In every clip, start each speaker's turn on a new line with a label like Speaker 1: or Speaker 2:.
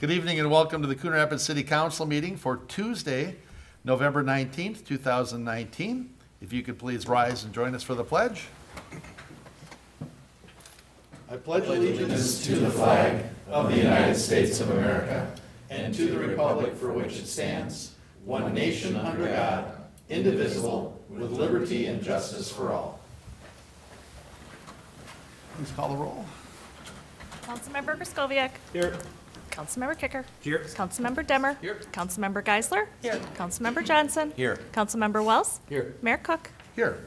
Speaker 1: Good evening and welcome to the Coon Rapids City Council meeting for Tuesday, November 19th, 2019. If you could please rise and join us for the pledge. I pledge allegiance
Speaker 2: to the flag of the United States of America and to the republic for which it stands, one nation under God, indivisible, with liberty and justice for all.
Speaker 1: Please call the roll.
Speaker 3: Councilmember Kraskoviac.
Speaker 2: Here.
Speaker 3: Councilmember Kicker.
Speaker 2: Here.
Speaker 3: Councilmember Demmer.
Speaker 2: Here.
Speaker 3: Councilmember Geisler.
Speaker 2: Here.
Speaker 3: Councilmember Johnson.
Speaker 2: Here.
Speaker 3: Councilmember Wells.
Speaker 2: Here.
Speaker 3: Mayor Koch.
Speaker 1: Here.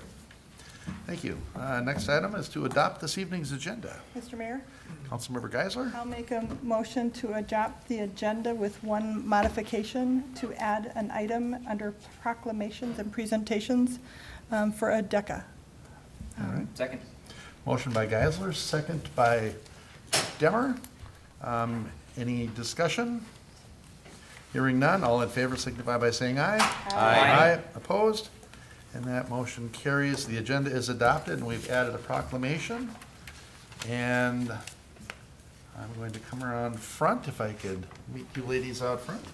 Speaker 1: Thank you. Uh, Next item is to adopt this evening's agenda.
Speaker 4: Mr. Mayor,
Speaker 1: Councilmember Geisler?
Speaker 4: I'll make a motion to adopt the agenda with one modification to add an item under proclamations and presentations um, for a DECA.
Speaker 1: All right.
Speaker 2: Second.
Speaker 1: Motion by Geisler, second by Demmer. Um, Any discussion? Hearing none, all in favor signify by saying aye. Aye. Opposed? And that motion carries. The agenda is adopted, and we've added a proclamation. And I'm going to come around front, if I could meet you ladies out front.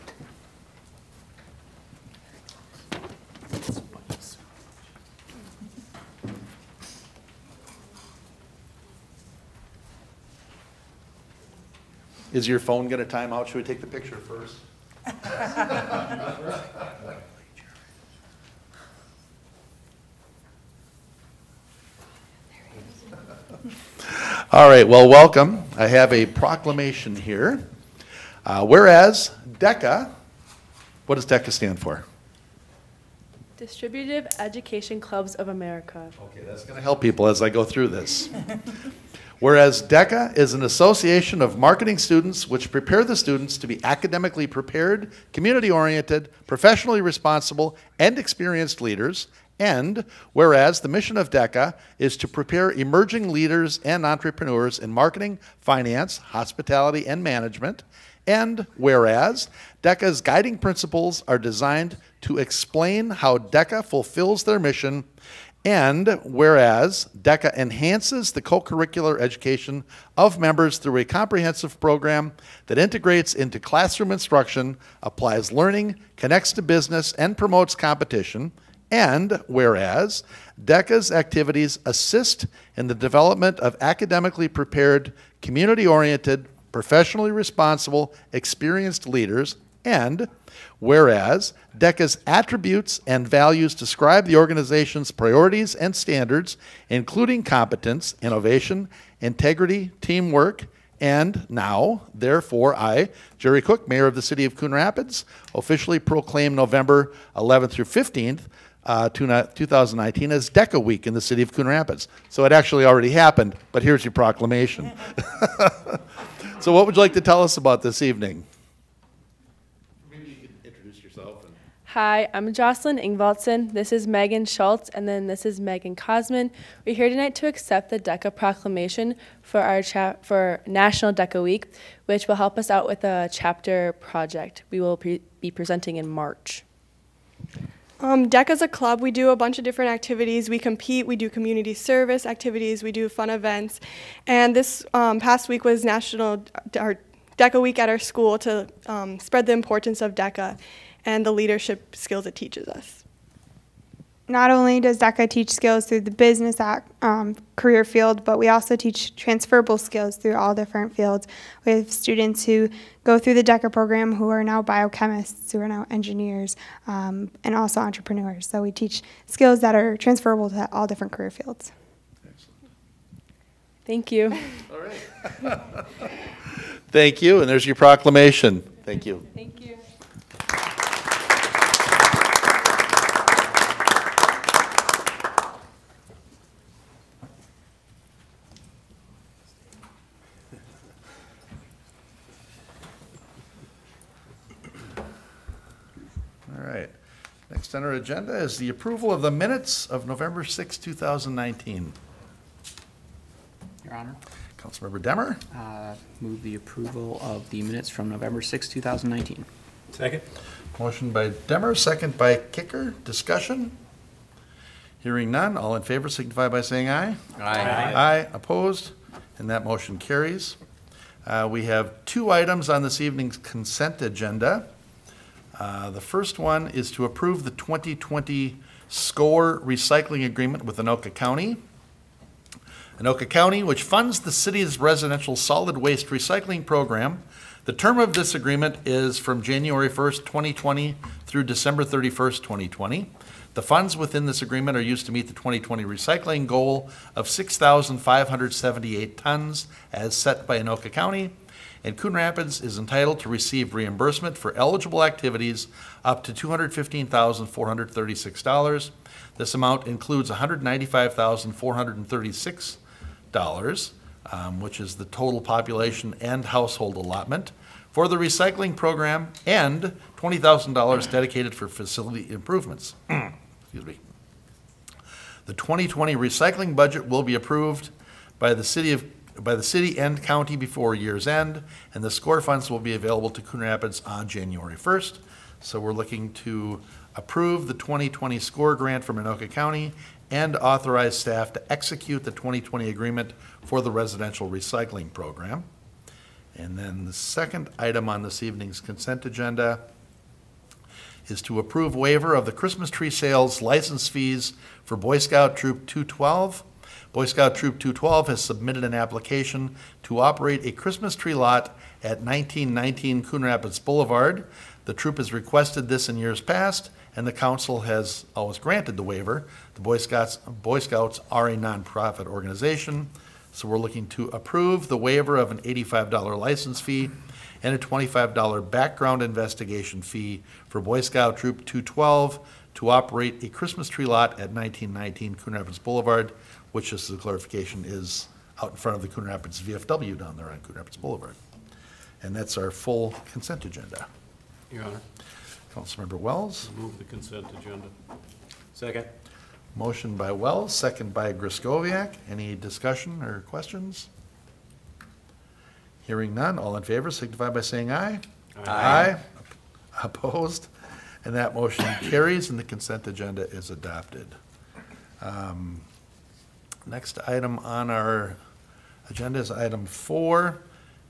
Speaker 1: Is your phone going to time out? Should we take the picture first? All right, well, welcome. I have a proclamation here. Uh, Whereas DECA, what does DECA stand for?
Speaker 5: Distributive Education Clubs of America.
Speaker 1: Okay, that's going to help people as I go through this. Whereas DECA is an association of marketing students which prepare the students to be academically prepared, community oriented, professionally responsible, and experienced leaders. And whereas the mission of DECA is to prepare emerging leaders and entrepreneurs in marketing, finance, hospitality, and management. And whereas DECA's guiding principles are designed to explain how DECA fulfills their mission and whereas DECA enhances the co curricular education of members through a comprehensive program that integrates into classroom instruction, applies learning, connects to business, and promotes competition. And whereas DECA's activities assist in the development of academically prepared, community oriented, professionally responsible, experienced leaders. And whereas DECA's attributes and values describe the organization's priorities and standards, including competence, innovation, integrity, teamwork, and now, therefore, I, Jerry Koch, Mayor of the City of Coon Rapids, officially proclaim November 11th through 15th, uh, 2019 as DECA Week in the City of Coon Rapids. So it actually already happened, but here's your proclamation. So what would you like to tell us about this evening? Maybe you could introduce yourself and
Speaker 5: Hi, I'm Jocelyn Ingvaldson. This is Megan Schultz, and then this is Megan Cosman. We're here tonight to accept the DECA proclamation for our for National DECA Week, which will help us out with a chapter project. We will pre- be presenting in March.
Speaker 6: Um, DECA's a club. We do a bunch of different activities. We compete. We do community service activities. We do fun events. And this um, past week was National our DECA Week at our school to um, spread the importance of DECA and the leadership skills it teaches us.
Speaker 7: not only does DECA teach skills through the business ac- um, career field, but we also teach transferable skills through all different fields. We have students who go through the DECA program who are now biochemists, who are now engineers, um, and also entrepreneurs. So we teach skills that are transferable to all different career fields. Excellent.
Speaker 5: Thank you.
Speaker 1: All right. Thank you, and there's your proclamation. Thank you.
Speaker 5: Thank you.
Speaker 1: All right. Next on our agenda is the approval of the minutes of November 6, 2019.
Speaker 8: Your Honor,
Speaker 1: Councilmember Demmer,
Speaker 8: uh, move the approval of the minutes from November 6, 2019.
Speaker 2: Second.
Speaker 1: motion by Demmer, second by Kicker. Discussion? Hearing none, all in favor signify by saying aye.
Speaker 2: Aye.
Speaker 1: Aye, opposed, and that motion carries. Uh, We have two items on this evening's consent agenda. Uh, The first one is to approve the 2020 SCORE recycling agreement with Anoka County. Anoka County, which funds the city's residential solid waste recycling program. The term of this agreement is from January 1st, 2020 through December 31st, 2020. The funds within this agreement are used to meet the 2020 recycling goal of 6,578 tons as set by Anoka County. And Coon Rapids is entitled to receive reimbursement for eligible activities up to $215,436. This amount includes $195,436, um, which is the total population and household allotment for the recycling program, and $20,000 dedicated for facility improvements. Excuse me. The 2020 recycling budget will be approved by the city of, by the city and county before year's end, and the SCORE funds will be available to Coon Rapids on January 1st. So we're looking to approve the 2020 SCORE grant from Anoka County and authorize staff to execute the 2020 agreement for the residential recycling program. And then the second item on this evening's consent agenda is to approve waiver of the Christmas tree sales license fees for Boy Scout Troop 212. Boy Scout Troop 212 has submitted an application to operate a Christmas tree lot at 1919 Coon Rapids Boulevard. The troop has requested this in years past, and the council has always granted the waiver. The Boy Scouts, Boy Scouts are a nonprofit organization, so we're looking to approve the waiver of an $85 license fee and a $25 background investigation fee for Boy Scout Troop 212 to operate a Christmas tree lot at 1919 Coon Rapids Boulevard, which, just as a clarification, is out in front of the Coon Rapids VFW down there on Coon Rapids Boulevard. And that's our full consent agenda.
Speaker 9: Your Honor,
Speaker 1: Councilmember Wells,
Speaker 9: move the consent agenda. Second.
Speaker 1: motion by Wells, second by Griscoviac. Any discussion or questions? Hearing none, all in favor signify by saying aye. Aye. Opposed? And that motion carries, and the consent agenda is adopted. Um, Next item on our agenda is item four,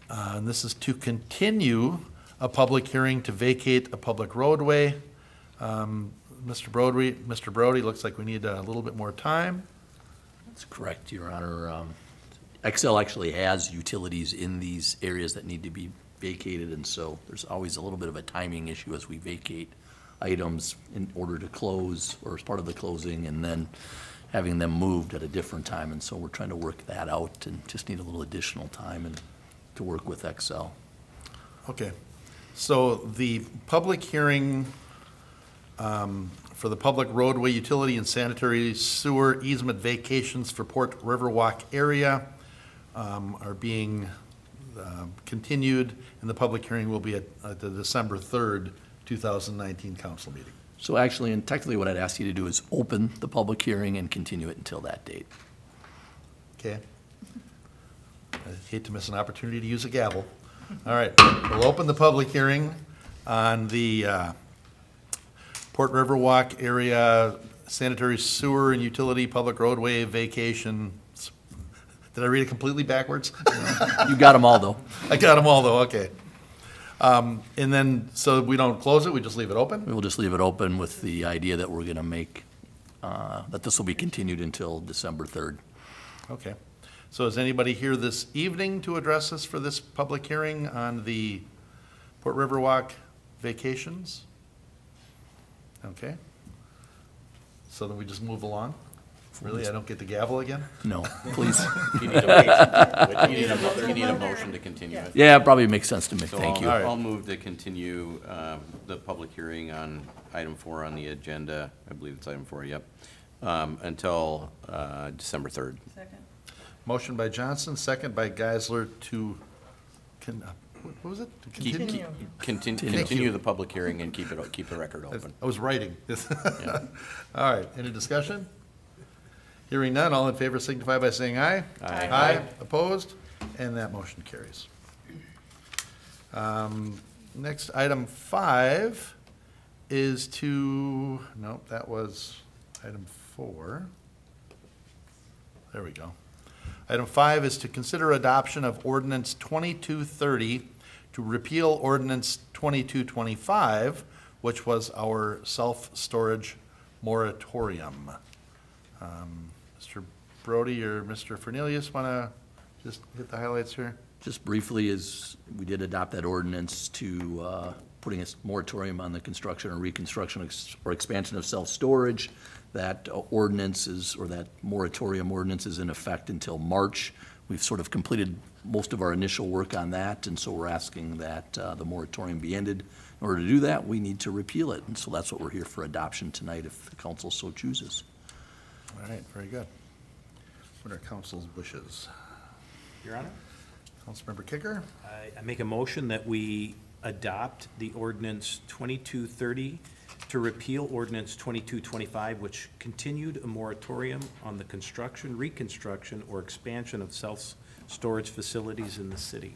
Speaker 1: uh, and this is to continue a public hearing to vacate a public roadway. Um, Mr. Brody, Mr. Brody, looks like we need a little bit more time.
Speaker 10: That's correct, Your Honor. Um, Xcel actually has utilities in these areas that need to be vacated, and so there's always a little bit of a timing issue as we vacate items in order to close, or as part of the closing, and then having them moved at a different time, and so we're trying to work that out, and just need a little additional time and to work with Xcel.
Speaker 1: Okay, so the public hearing um, for the public roadway utility and sanitary sewer easement vacations for Port Riverwalk area um, are being um, continued, and the public hearing will be at at the December 3rd, 2019 council meeting.
Speaker 10: So actually, and technically, what I'd ask you to do is open the public hearing and continue it until that date.
Speaker 1: Okay? I hate to miss an opportunity to use a gavel. All right, we'll open the public hearing on the uh, Port Riverwalk area sanitary sewer and utility public roadway vacation. Did I read it completely backwards?
Speaker 10: You got them all, though.
Speaker 1: I got them all, though, okay. Um, And then, so we don't close it, we just leave it open?
Speaker 10: We will just leave it open with the idea that we're going to make, uh, that this will be continued until December 3rd.
Speaker 1: Okay. So is anybody here this evening to address us for this public hearing on the Port Riverwalk vacations? Okay. So then we just move along? Really? I don't get the gavel again?
Speaker 10: No, please.
Speaker 2: You need a, you need a, mo- you need a motion to continue it.
Speaker 10: Yeah, it probably makes sense to me.
Speaker 2: So
Speaker 10: Thank
Speaker 2: I'll-
Speaker 10: you.
Speaker 1: right.
Speaker 2: I'll move to continue um, the public hearing on item four on the agenda, I believe it's item four, yep, um, until uh, December 3rd. Second.
Speaker 1: Motion by Johnson, second by Geisler to, con- uh, what what was it? To
Speaker 2: Keep-
Speaker 1: continue?
Speaker 2: keep- Continue, continue the public hearing and keep it, keep the record open.
Speaker 1: I was writing. All right, any discussion? Hearing none, all in favor signify by saying aye.
Speaker 2: Aye.
Speaker 1: Aye, opposed, and that motion carries. Um, Next, item five is to, nope, that was item four. There we go. Item five is to consider adoption of ordinance 2230 to repeal ordinance 2225, which was our self-storage moratorium. Um, Mr. Brody or Mr. Fernelius want to just hit the highlights here?
Speaker 10: Just briefly, is, we did adopt that ordinance to, uh, putting a moratorium on the construction or reconstruction ex- or expansion of self-storage. That uh, ordinance is, or that moratorium ordinance is in effect until March. We've sort of completed most of our initial work on that, and so we're asking that uh, the moratorium be ended. In order to do that, we need to repeal it, and so that's what we're here for adoption tonight, if the council so chooses.
Speaker 1: All right, very good. What are council's wishes?
Speaker 9: Your Honor,
Speaker 1: Councilmember Kicker?
Speaker 9: I, I make a motion that we adopt the ordinance 2230 to repeal ordinance 2225, which continued a moratorium on the construction, reconstruction, or expansion of self-storage facilities in the city.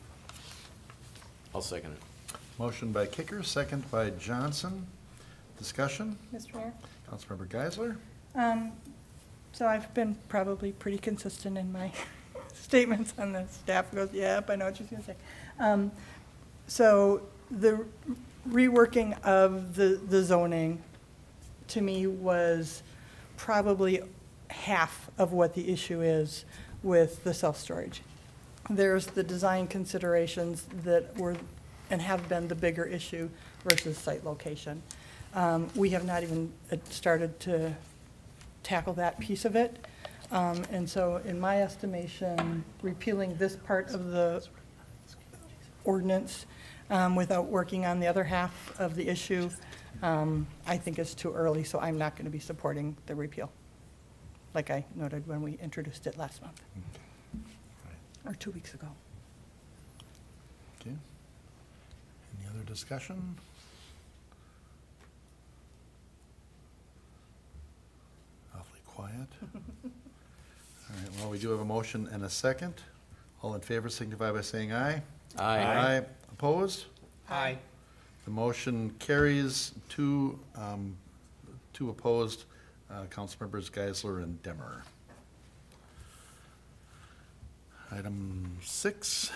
Speaker 9: I'll second it.
Speaker 1: Motion by Kicker, second by Johnson. Discussion?
Speaker 4: Mr. Mayor?
Speaker 1: Councilmember Geisler?
Speaker 4: Um, So I've been probably pretty consistent in my statements on this. Staff goes, yep, I know what she's going to say. Um, So the reworking of the the zoning, to me, was probably half of what the issue is with the self-storage. There's the design considerations that were, and have been the bigger issue versus site location. Um, We have not even uh, started to tackle that piece of it. Um, And so in my estimation, repealing this part of the ordinance um, without working on the other half of the issue, um, I think is too early, so I'm not going to be supporting the repeal, like I noted when we introduced it last month, or two weeks ago.
Speaker 1: Okay. Any other discussion? Quiet. All right, well, we do have a motion and a second. All in favor signify by saying aye. Aye. Aye. Opposed?
Speaker 9: Aye.
Speaker 1: The motion carries, two, um, two opposed, uh, Councilmembers Geisler and Demmer. Item six,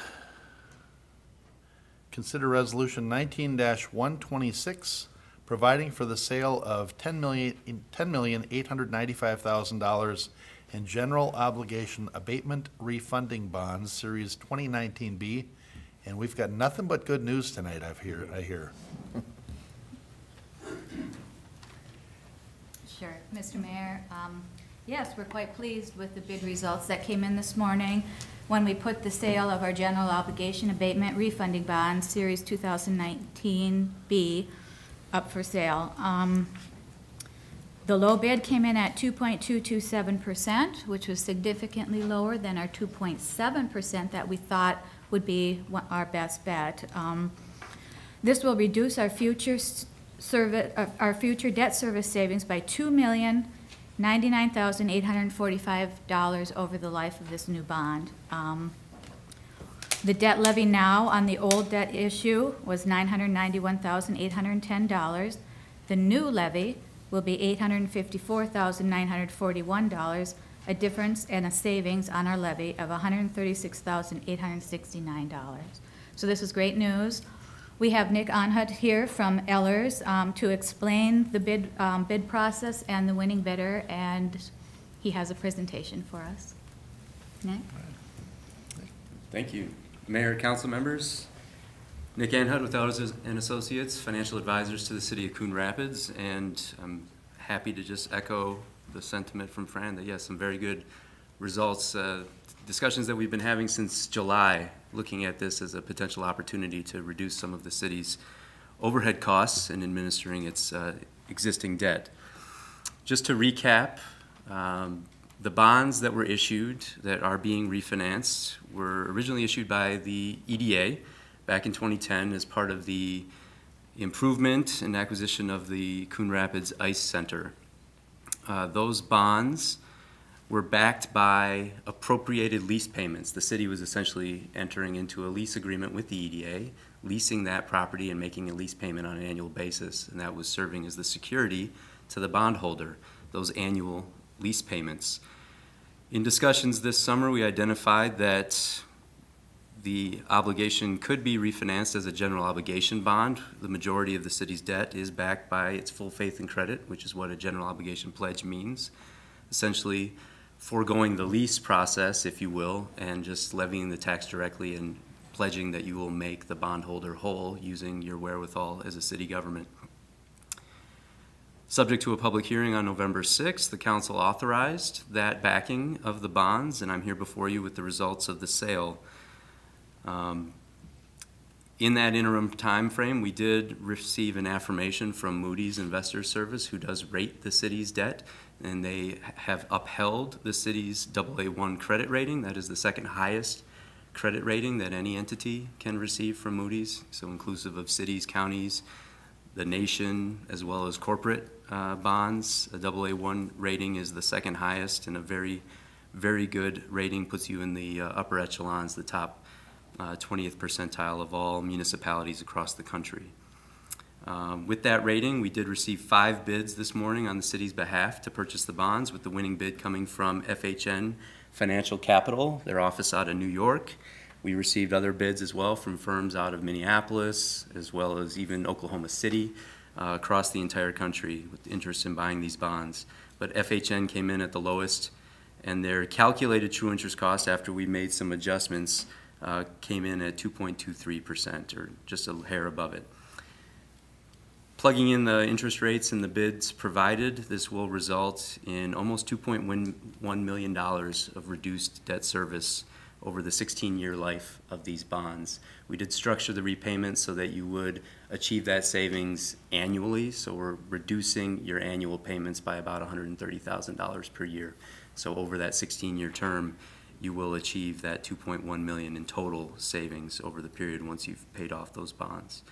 Speaker 1: consider resolution nineteen one twenty-six, providing for the sale of ten million, ten million eight hundred ninety-five thousand dollars in general obligation abatement refunding bonds, series twenty nineteen B. And we've got nothing but good news tonight, I've hear, I hear.
Speaker 11: Sure, Mr. Mayor. Um, Yes, we're quite pleased with the bid results that came in this morning when we put the sale of our general obligation abatement refunding bond, Series 2019B, up for sale. Um, The low bid came in at 2.227%, which was significantly lower than our 2.7% that we thought would be our best bet. Um, This will reduce our future service, our future debt service savings by two million ninety-nine thousand eight hundred forty-five dollars over the life of this new bond. Um, The debt levy now on the old debt issue was nine hundred ninety-one thousand eight hundred and ten dollars. The new levy will be eight hundred and fifty-four thousand nine hundred forty-one dollars, a difference and a savings on our levy of hundred and thirty-six thousand eight hundred and sixty-nine dollars. So this is great news. We have Nick Anhut here from Ehlers um, to explain the bid, um, bid process and the winning bidder, and he has a presentation for us. Nick?
Speaker 12: Thank you. Mayor, council members, Nick Anhut with Ehlers and Associates, financial advisors to the city of Coon Rapids, and I'm happy to just echo the sentiment from Fran that yes, some very good results, uh, discussions that we've been having since July, looking at this as a potential opportunity to reduce some of the city's overhead costs in administering its uh, existing debt. Just to recap, um, the bonds that were issued that are being refinanced were originally issued by the EDA back in 2010 as part of the improvement and acquisition of the Coon Rapids Ice Center. Uh, those bonds were backed by appropriated lease payments. The city was essentially entering into a lease agreement with the EDA, leasing that property and making a lease payment on an annual basis, and that was serving as the security to the bondholder, those annual lease payments. In discussions this summer, we identified that the obligation could be refinanced as a general obligation bond. The majority of the city's debt is backed by its full faith and credit, which is what a general obligation pledge means. Essentially, foregoing the lease process, if you will, and just levying the tax directly and pledging that you will make the bondholder whole using your wherewithal as a city government. Subject to a public hearing on November 6th, the council authorized that backing of the bonds, and I'm here before you with the results of the sale. Um, In that interim time frame, we did receive an affirmation from Moody's Investor Service, who does rate the city's debt, and they have upheld the city's AA1 credit rating. That is the second highest credit rating that any entity can receive from Moody's, so inclusive of cities, counties, the nation, as well as corporate uh, bonds. A AA1 rating is the second highest and a very, very good rating, puts you in the uh, upper echelons, the top uh, 20th percentile of all municipalities across the country. Um, With that rating, we did receive five bids this morning on the city's behalf to purchase the bonds, with the winning bid coming from FHN Financial Capital, their office out of New York. We received other bids as well from firms out of Minneapolis, as well as even Oklahoma City, uh, across the entire country with interest in buying these bonds. But FHN came in at the lowest, and their calculated true interest cost after we made some adjustments uh, came in at 2.23%, or just a hair above it. Plugging in the interest rates and the bids provided, this will result in almost $2.1 million of reduced debt service over the 16-year life of these bonds. We did structure the repayment so that you would achieve that savings annually, so we're reducing your annual payments by about $130,000 per year. So over that 16-year term, you will achieve that 2.1 million in total savings over the period once you've paid off those bonds.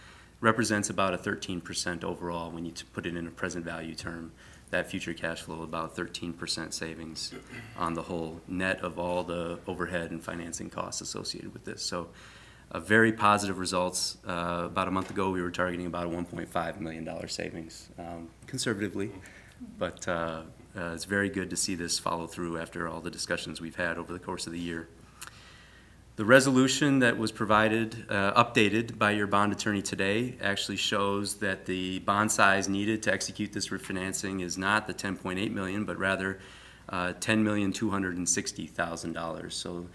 Speaker 12: Represents about a 13% overall when you put it in a present value term. That future cash flow, about 13% savings on the whole, net of all the overhead and financing costs associated with this. So, very positive results. Uh, about a month ago, we were targeting about a 1.5 million dollar savings, um, conservatively, but uh, uh, it's very good to see this follow through after all the discussions we've had over the course of the year. The resolution that was provided, uh, updated by your bond attorney today, actually shows that the bond size needed to execute this refinancing is not the 10.8 million, but rather uh, $10,260,000. So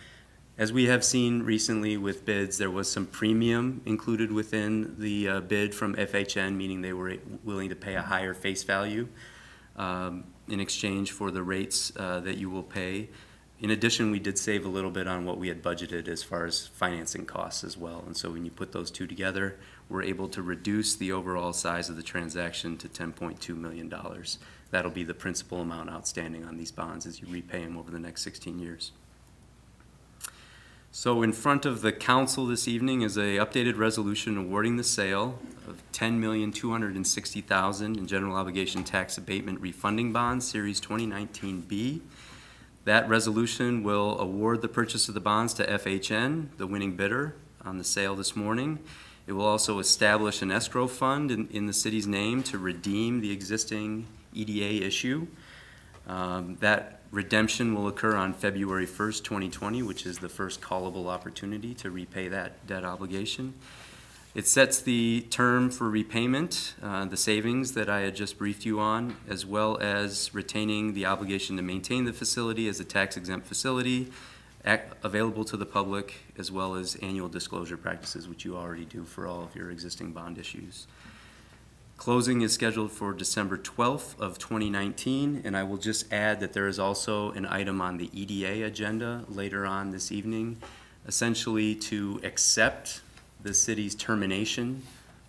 Speaker 12: as we have seen recently with bids, there was some premium included within the uh, bid from FHN, meaning they were willing to pay a higher face value um, in exchange for the rates uh, that you will pay. In addition, we did save a little bit on what we had budgeted as far as financing costs as well. And so when you put those two together, we're able to reduce the overall size of the transaction to $10.2 million. That'll be the principal amount outstanding on these bonds as you repay them over the next 16 years. So in front of the council this evening is a updated resolution awarding the sale of $10,260,000 in general obligation tax abatement refunding bonds, Series 2019B. That resolution will award the purchase of the bonds to FHN, the winning bidder on the sale this morning. It will also establish an escrow fund in, in the city's name to redeem the existing EDA issue. Um, that redemption will occur on February 1st, 2020, which is the first callable opportunity to repay that debt obligation. It sets the term for repayment, uh, the savings that I had just briefed you on, as well as retaining the obligation to maintain the facility as a tax exempt facility, ac- available to the public, as well as annual disclosure practices, which you already do for all of your existing bond issues. Closing is scheduled for December 12th of 2019, and I will just add that there is also an item on the EDA agenda later on this evening, essentially to accept the city's termination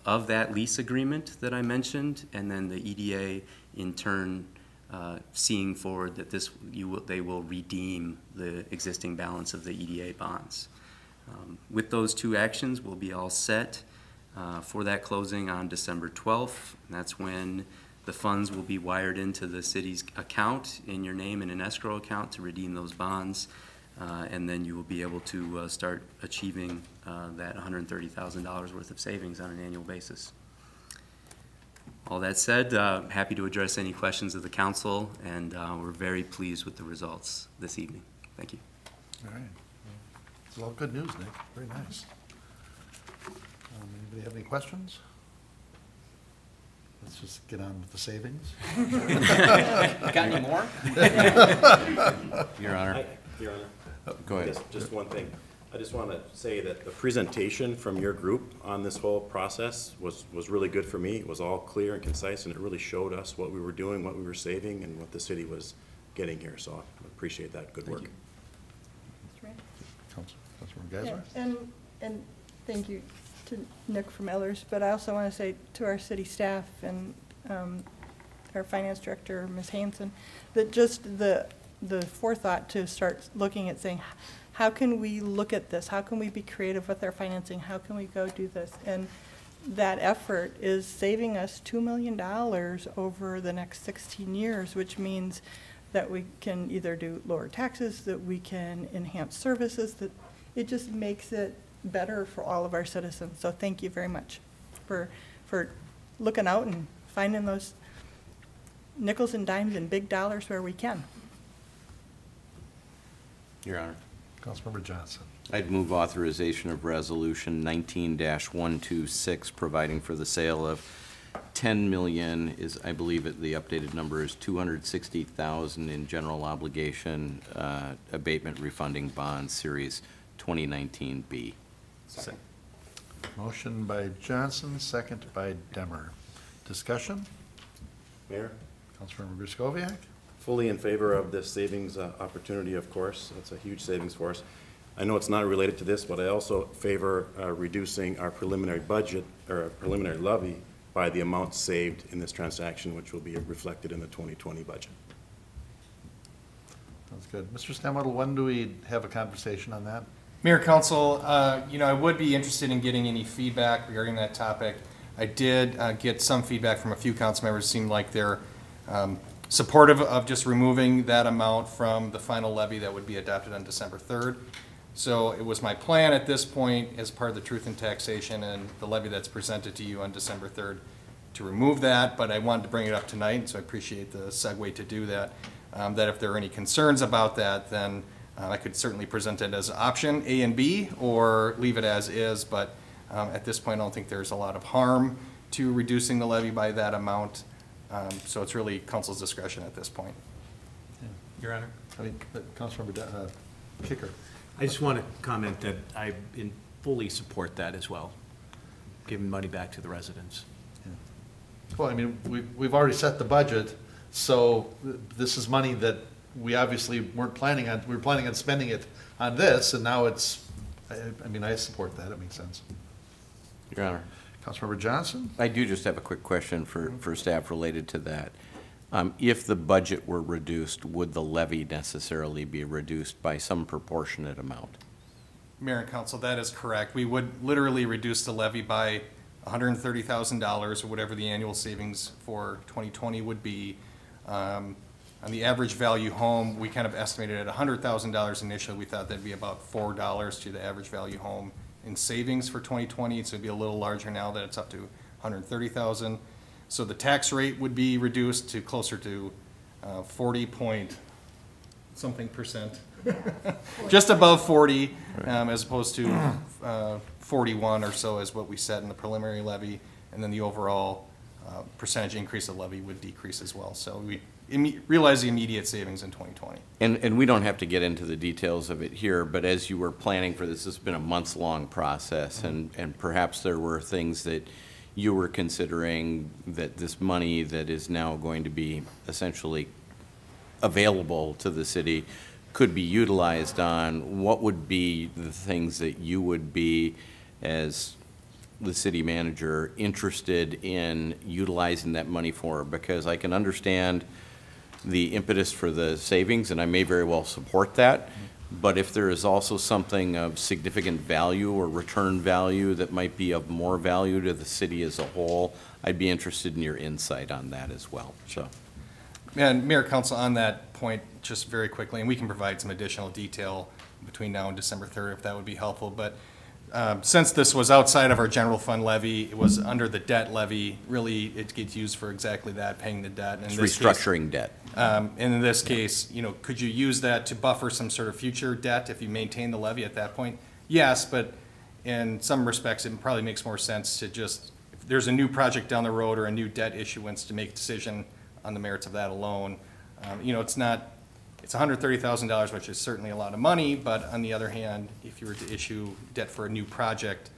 Speaker 12: of that lease agreement that I mentioned, and then the EDA in turn uh, seeing forward that this, you will, they will redeem the existing balance of the EDA bonds. Um, With those two actions, we'll be all set uh, for that closing on December 12th. That's when the funds will be wired into the city's account in your name in an escrow account to redeem those bonds. Uh, And then you will be able to uh, start achieving uh, that $130,000 worth of savings on an annual basis. All that said, uh, happy to address any questions of the council, and uh, we're very pleased with the results this evening. Thank you.
Speaker 1: All right. It's all good news, Nick. Very nice. Anybody have any questions? Let's just get on with the savings.
Speaker 8: Got any more?
Speaker 13: Your Honor.
Speaker 2: Your Honor.
Speaker 13: Oh, go ahead.
Speaker 2: Just- Just one thing. I just want to say that the presentation from your group on this whole process was, was really good for me. It was all clear and concise, and it really showed us what we were doing, what we were saving, and what the city was getting here. So I appreciate that. Good work.
Speaker 1: Council- Councilmember
Speaker 4: Yeah,
Speaker 1: Geisler?
Speaker 4: And, and thank you to Nick from Ehlers, but I also want to say to our city staff and um, our finance director, Ms. Hanson, that just the, the forethought to start looking at saying, how can we look at this? How can we be creative with our financing? How can we go do this? And that effort is saving us $2 million over the next 16 years, which means that we can either do lower taxes, that we can enhance services, that it just makes it better for all of our citizens. So thank you very much for, for looking out and finding those nickels and dimes and big dollars where we can.
Speaker 13: Your Honor.
Speaker 1: Councilmember Johnson?
Speaker 13: I'd move authorization of resolution 19-126 providing for the sale of ten million is, I believe it, the updated number is two hundred sixty thousand in general obligation, uh, abatement refunding bonds, series twenty nineteen B.
Speaker 1: Second. Motion by Johnson, second by Demmer. Discussion?
Speaker 2: Mayor?
Speaker 1: Councilmember Griscoviac?
Speaker 2: Fully in favor of this savings uh, opportunity, of course. It's a huge savings for us. I know it's not related to this, but I also favor uh, reducing our preliminary budget, or preliminary levy, by the amount saved in this transaction, which will be reflected in the 2020 budget.
Speaker 1: Sounds good. Mr. Stemwedel, when do we have a conversation on that?
Speaker 14: Mayor, Council, uh, you know, I would be interested in getting any feedback regarding that topic. I did uh, get some feedback from a few council members, It seemed like they're um, supportive of just removing that amount from the final levy that would be adopted on December 3rd. So it was my plan at this point, as part of the truth in taxation and the levy that's presented to you on December 3rd, to remove that, but I wanted to bring it up tonight, so I appreciate the segue to do that. Um, That if there are any concerns about that, then uh, I could certainly present it as option A and B, or leave it as is, but um, at this point, I don't think there's a lot of harm to reducing the levy by that amount. Um, So it's really council's discretion at this point.
Speaker 9: Your Honor?
Speaker 1: I mean, uh, Councilmember De- uh, Kicker?
Speaker 9: I just want to comment that I in- fully support that as well, giving money back to the residents.
Speaker 1: Well, I mean, we, we've already set the budget, so this is money that we obviously weren't planning on, we were planning on spending it on this, and now it's, I, I mean, I support that, it makes sense.
Speaker 13: Your Honor.
Speaker 1: Councilmember Johnson?
Speaker 13: I do just have a quick question for, for staff related to that. Um, If the budget were reduced, would the levy necessarily be reduced by some proportionate amount?
Speaker 14: Mayor and council, that is correct. We would literally reduce the levy by $130,000 or whatever the annual savings for 2020 would be. Um, On the average value home, we kind of estimated at $100,000 initially. We thought that'd be about $4 to the average value home in savings for 2020. So it'd be a little larger now that it's up to 130,000. So the tax rate would be reduced to closer to uh, 40 point something percent. Just above 40, um, as opposed to uh, 41 or so is what we set in the preliminary levy. And then the overall uh, percentage increase of levy would decrease as well. So we imme- realize the immediate savings in 2020.
Speaker 13: And, and we don't have to get into the details of it here, but as you were planning for this, has been a months-long process, and, and perhaps there were things that you were considering that this money that is now going to be essentially available to the city could be utilized on, what would be the things that you would be, as the city manager, interested in utilizing that money for? Because I can understand the impetus for the savings, and I may very well support that. But if there is also something of significant value or return value that might be of more value to the city as a whole, I'd be interested in your insight on that as well, so.
Speaker 14: And Mayor Council, on that point, just very quickly, and we can provide some additional detail between now and December 3rd if that would be helpful, but um, since this was outside of our general fund levy, it was under the debt levy, really, it gets used for exactly that, paying the debt. In
Speaker 13: It's
Speaker 14: this case-
Speaker 13: restructuring debt.
Speaker 14: Um, and in this case, you know, could you use that to buffer some sort of future debt if you maintain the levy at that point? Yes, but in some respects, it probably makes more sense to just, if there's a new project down the road or a new debt issuance, to make a decision on the merits of that alone. Um, you know, it's not, it's hundred thirty thousand dollars, which is certainly a lot of money, but on the other hand, if you were to issue debt for a new project,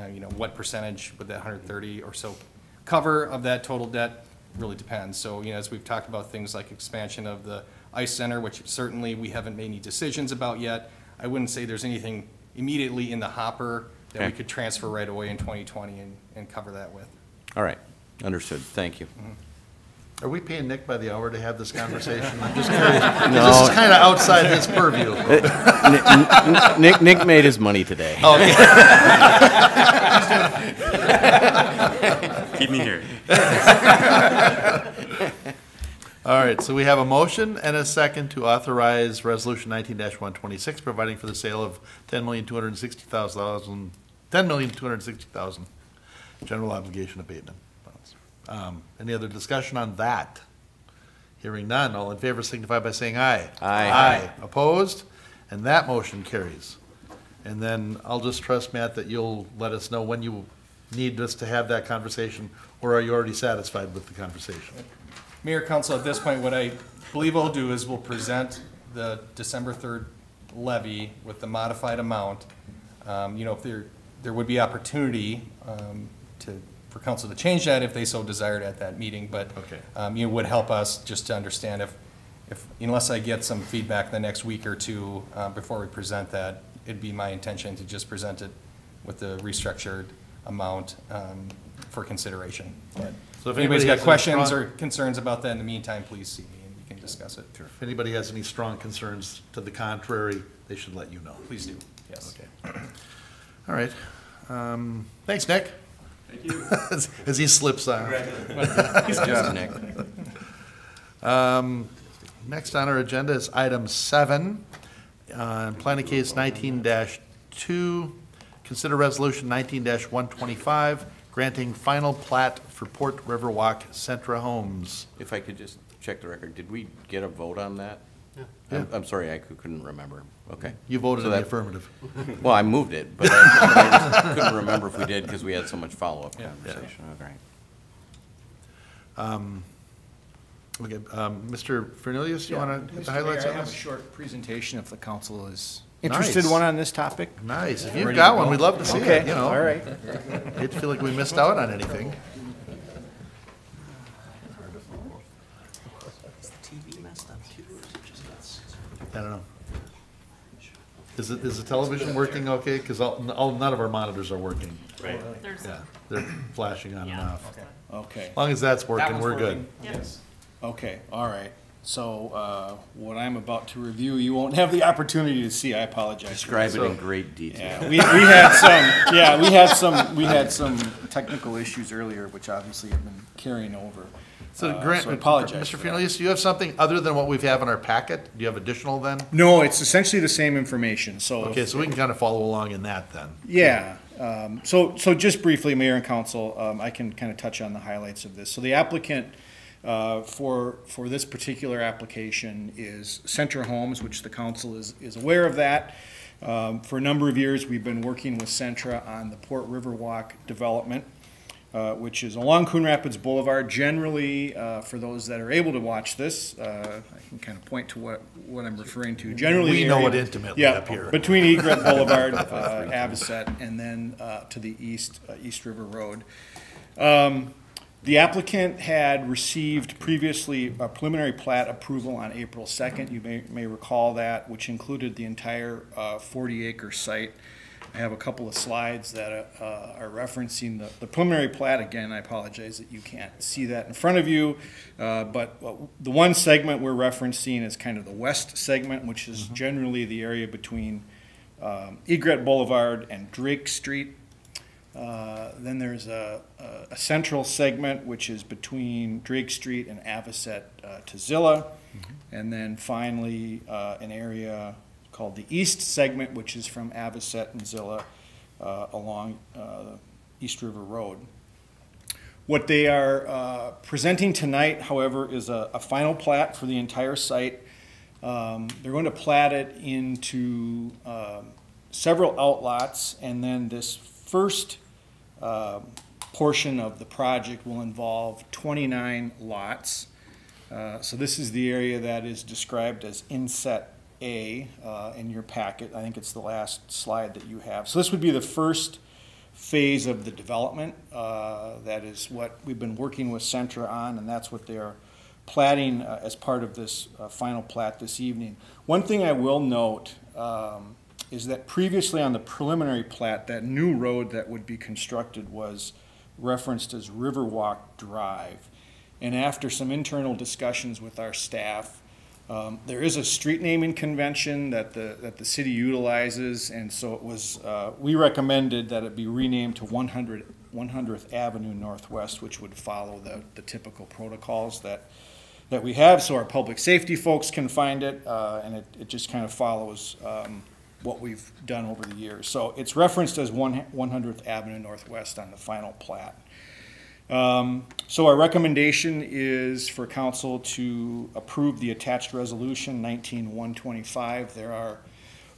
Speaker 14: uh, you know, what percentage would that hundred thirty or so cover of that total debt? Really depends. So, you know, as we've talked about things like expansion of the ice center, which certainly we haven't made any decisions about yet, I wouldn't say there's anything immediately in the hopper that we could transfer right away in twenty twenty and, and cover that with.
Speaker 13: All right, understood, thank you.
Speaker 1: Are we paying Nick by the hour to have this conversation? I'm just curious. 'cause
Speaker 13: No.
Speaker 1: This is kind of outside his purview.
Speaker 13: Uh, Nick- Nick, Nick made his money today.
Speaker 12: Keep me here.
Speaker 1: All right, so we have a motion and a second to authorize Resolution nineteen one twenty-six, providing for the sale of ten million, two hundred and sixty thousand, ten million, two hundred and sixty thousand general obligation abatement. Bonds. Um, Any other discussion on that? Hearing none, all in favor signify by saying aye.
Speaker 13: Aye.
Speaker 1: Aye, opposed? And that motion carries. And then I'll just trust, Matt, that you'll let us know when you need us to have that conversation, or are you already satisfied with the conversation?
Speaker 14: Mayor, council, at this point, what I believe we'll do is we'll present the December third levy with the modified amount. Um, you know, if there, there would be opportunity, um, to, for council to change that if they so desired at that meeting, but.
Speaker 1: Okay.
Speaker 14: Um, you know, would help us just to understand if, if, unless I get some feedback the next week or two, uh, before we present that, it'd be my intention to just present it with the restructured amount, um, for consideration. But
Speaker 1: So if
Speaker 14: if anybody's
Speaker 1: anybody
Speaker 14: got
Speaker 1: has any
Speaker 14: questions
Speaker 1: strong-
Speaker 14: or concerns about that in the meantime, please see me and we can discuss it.
Speaker 1: If anybody has any strong concerns to the contrary, they should let you know.
Speaker 14: Please do, yes.
Speaker 1: Okay. All right. Um, Thanks, Nick.
Speaker 12: Thank you.
Speaker 1: As as he slips on.
Speaker 13: Good job, Nick.
Speaker 1: Um, Next on our agenda is item seven, uh, planning case nineteen two. Consider resolution nineteen one twenty-five, granting final plat for Port Riverwalk Centra Homes.
Speaker 13: If I could just check the record, did we get a vote on that?
Speaker 1: Yeah.
Speaker 13: I'm, I'm sorry, I cou- couldn't remember. Okay.
Speaker 1: You voted
Speaker 13: So
Speaker 1: in the
Speaker 13: that-
Speaker 1: affirmative.
Speaker 13: Well, I moved it, but I I just couldn't remember if we did because we had so much follow-up
Speaker 14: Yeah.
Speaker 13: conversation. Okay.
Speaker 1: Um, Okay, um, Mr. Fernelius, you want to highlight the highlights
Speaker 15: I
Speaker 1: on
Speaker 15: have a
Speaker 1: this?
Speaker 15: short presentation if the council is
Speaker 1: Nice.
Speaker 15: interested one on this topic.
Speaker 1: Nice. If you've
Speaker 15: Ready
Speaker 1: got one,
Speaker 15: go?
Speaker 1: we'd love to see it,
Speaker 15: Okay,
Speaker 1: you know.
Speaker 15: all right.
Speaker 1: Hate to feel like we missed out on anything. Is the T V messed up too? I don't know. Is it, is the television working okay? Because all, all, none of our monitors are working.
Speaker 15: Right.
Speaker 1: Yeah, they're flashing on and off.
Speaker 15: Okay.
Speaker 1: As long as that's
Speaker 15: That
Speaker 1: working,
Speaker 15: one's
Speaker 1: we're good.
Speaker 15: working? Yes. Okay, all right. So, uh, what I'm about to review, you won't have the opportunity to see, I apologize.
Speaker 13: Describe it in great detail.
Speaker 15: Yeah, we, we had some, yeah, we had some, we had some technical issues earlier, which obviously have been carrying over.
Speaker 1: So
Speaker 15: Uh,
Speaker 1: Grant,
Speaker 15: so I apologize
Speaker 1: Mr.
Speaker 15: for that.
Speaker 1: Fernelius, do you have something other than what we have in our packet? Do you have additional then?
Speaker 15: No, it's essentially the same information, so.
Speaker 1: Okay, so we can kind of follow along in that then.
Speaker 15: Yeah, um, so, so just briefly, Mayor and Council, um, I can kind of touch on the highlights of this. So the applicant, uh, for, for this particular application is Centra Homes, which the council is, is aware of that. Um, for a number of years, we've been working with Centra on the Port Riverwalk development, uh, which is along Coon Rapids Boulevard. Generally, uh, for those that are able to watch this, uh, I can kind of point to what, what I'm referring to. Generally,
Speaker 1: We know
Speaker 15: area-
Speaker 1: it intimately
Speaker 15: yeah,
Speaker 1: up here.
Speaker 15: Between Egret Boulevard, uh, Avocet, and then uh, to the east, uh, East River Road. Um, The applicant had received previously a preliminary plat approval on April 2nd. You may, may recall that, which included the entire 40-acre site. I have a couple of slides that uh, are referencing the the preliminary plat. Again, I apologize that you can't see that in front of you, uh, but uh, the one segment we're referencing is kind of the west segment, which is generally the area between um, Egret Boulevard and Drake Street. Uh, Then there's a, a- a central segment, which is between Drake Street and Avocet uh, to Zilla. And then finally, uh, an area called the east segment, which is from Avocet and Zilla uh, along uh, East River Road. What they are uh, presenting tonight, however, is a, a final plat for the entire site. Um, They're going to plat it into um, several outlots, and then this first um, portion of the project will involve 29 lots. Uh, So this is the area that is described as inset A uh, in your packet. I think it's the last slide that you have. So this would be the first phase of the development. Uh, That is what we've been working with Centra on, and that's what they are platting uh, as part of this uh, final plat this evening. One thing I will note um, is that previously on the preliminary plat, that new road that would be constructed was referenced as Riverwalk Drive. And after some internal discussions with our staff, um, there is a street naming convention that the, that the city utilizes, and so it was, uh, we recommended that it be renamed to 100, 100th Avenue Northwest, which would follow the, the typical protocols that, that we have, so our public safety folks can find it, uh, and it, it just kind of follows, um, what we've done over the years. So it's referenced as one, 100th Avenue Northwest on the final plat. Um, So our recommendation is for council to approve the attached resolution 19125. There are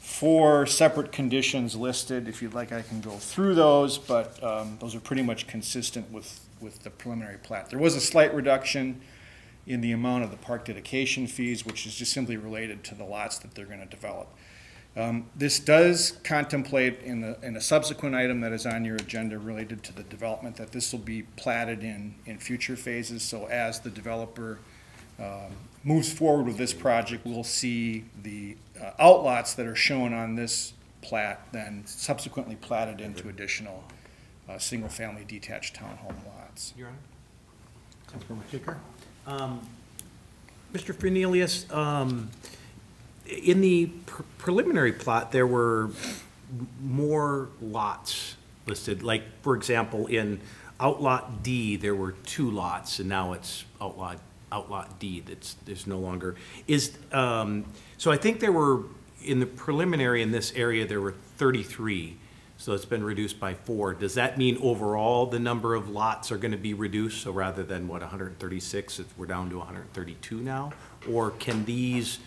Speaker 15: four separate conditions listed. If you'd like, I can go through those, but um, those are pretty much consistent with, with the preliminary plat. There was a slight reduction in the amount of the park dedication fees, which is just simply related to the lots that they're going to develop. Um, This does contemplate in the, in a subsequent item that is on your agenda related to the development, that this will be platted in, in future phases. So as the developer um, moves forward with this project, we'll see the uh, outlots that are shown on this plat then subsequently platted into additional uh, single-family detached townhome lots.
Speaker 9: Your Honor? Councilmember Kicker? Um, Mr. Fernelius, um, in the pre- preliminary plot, there were more lots listed. Like, for example, in Outlot D, there were two lots, and now it's Outlot, Outlot D, that's, there's no longer. Is, um, so I think there were, in the preliminary in this area, there were thirty-three, so it's been reduced by four. Does that mean overall the number of lots are gonna be reduced? So rather than, what, hundred and thirty-six, we're down to hundred and thirty-two now? Or can these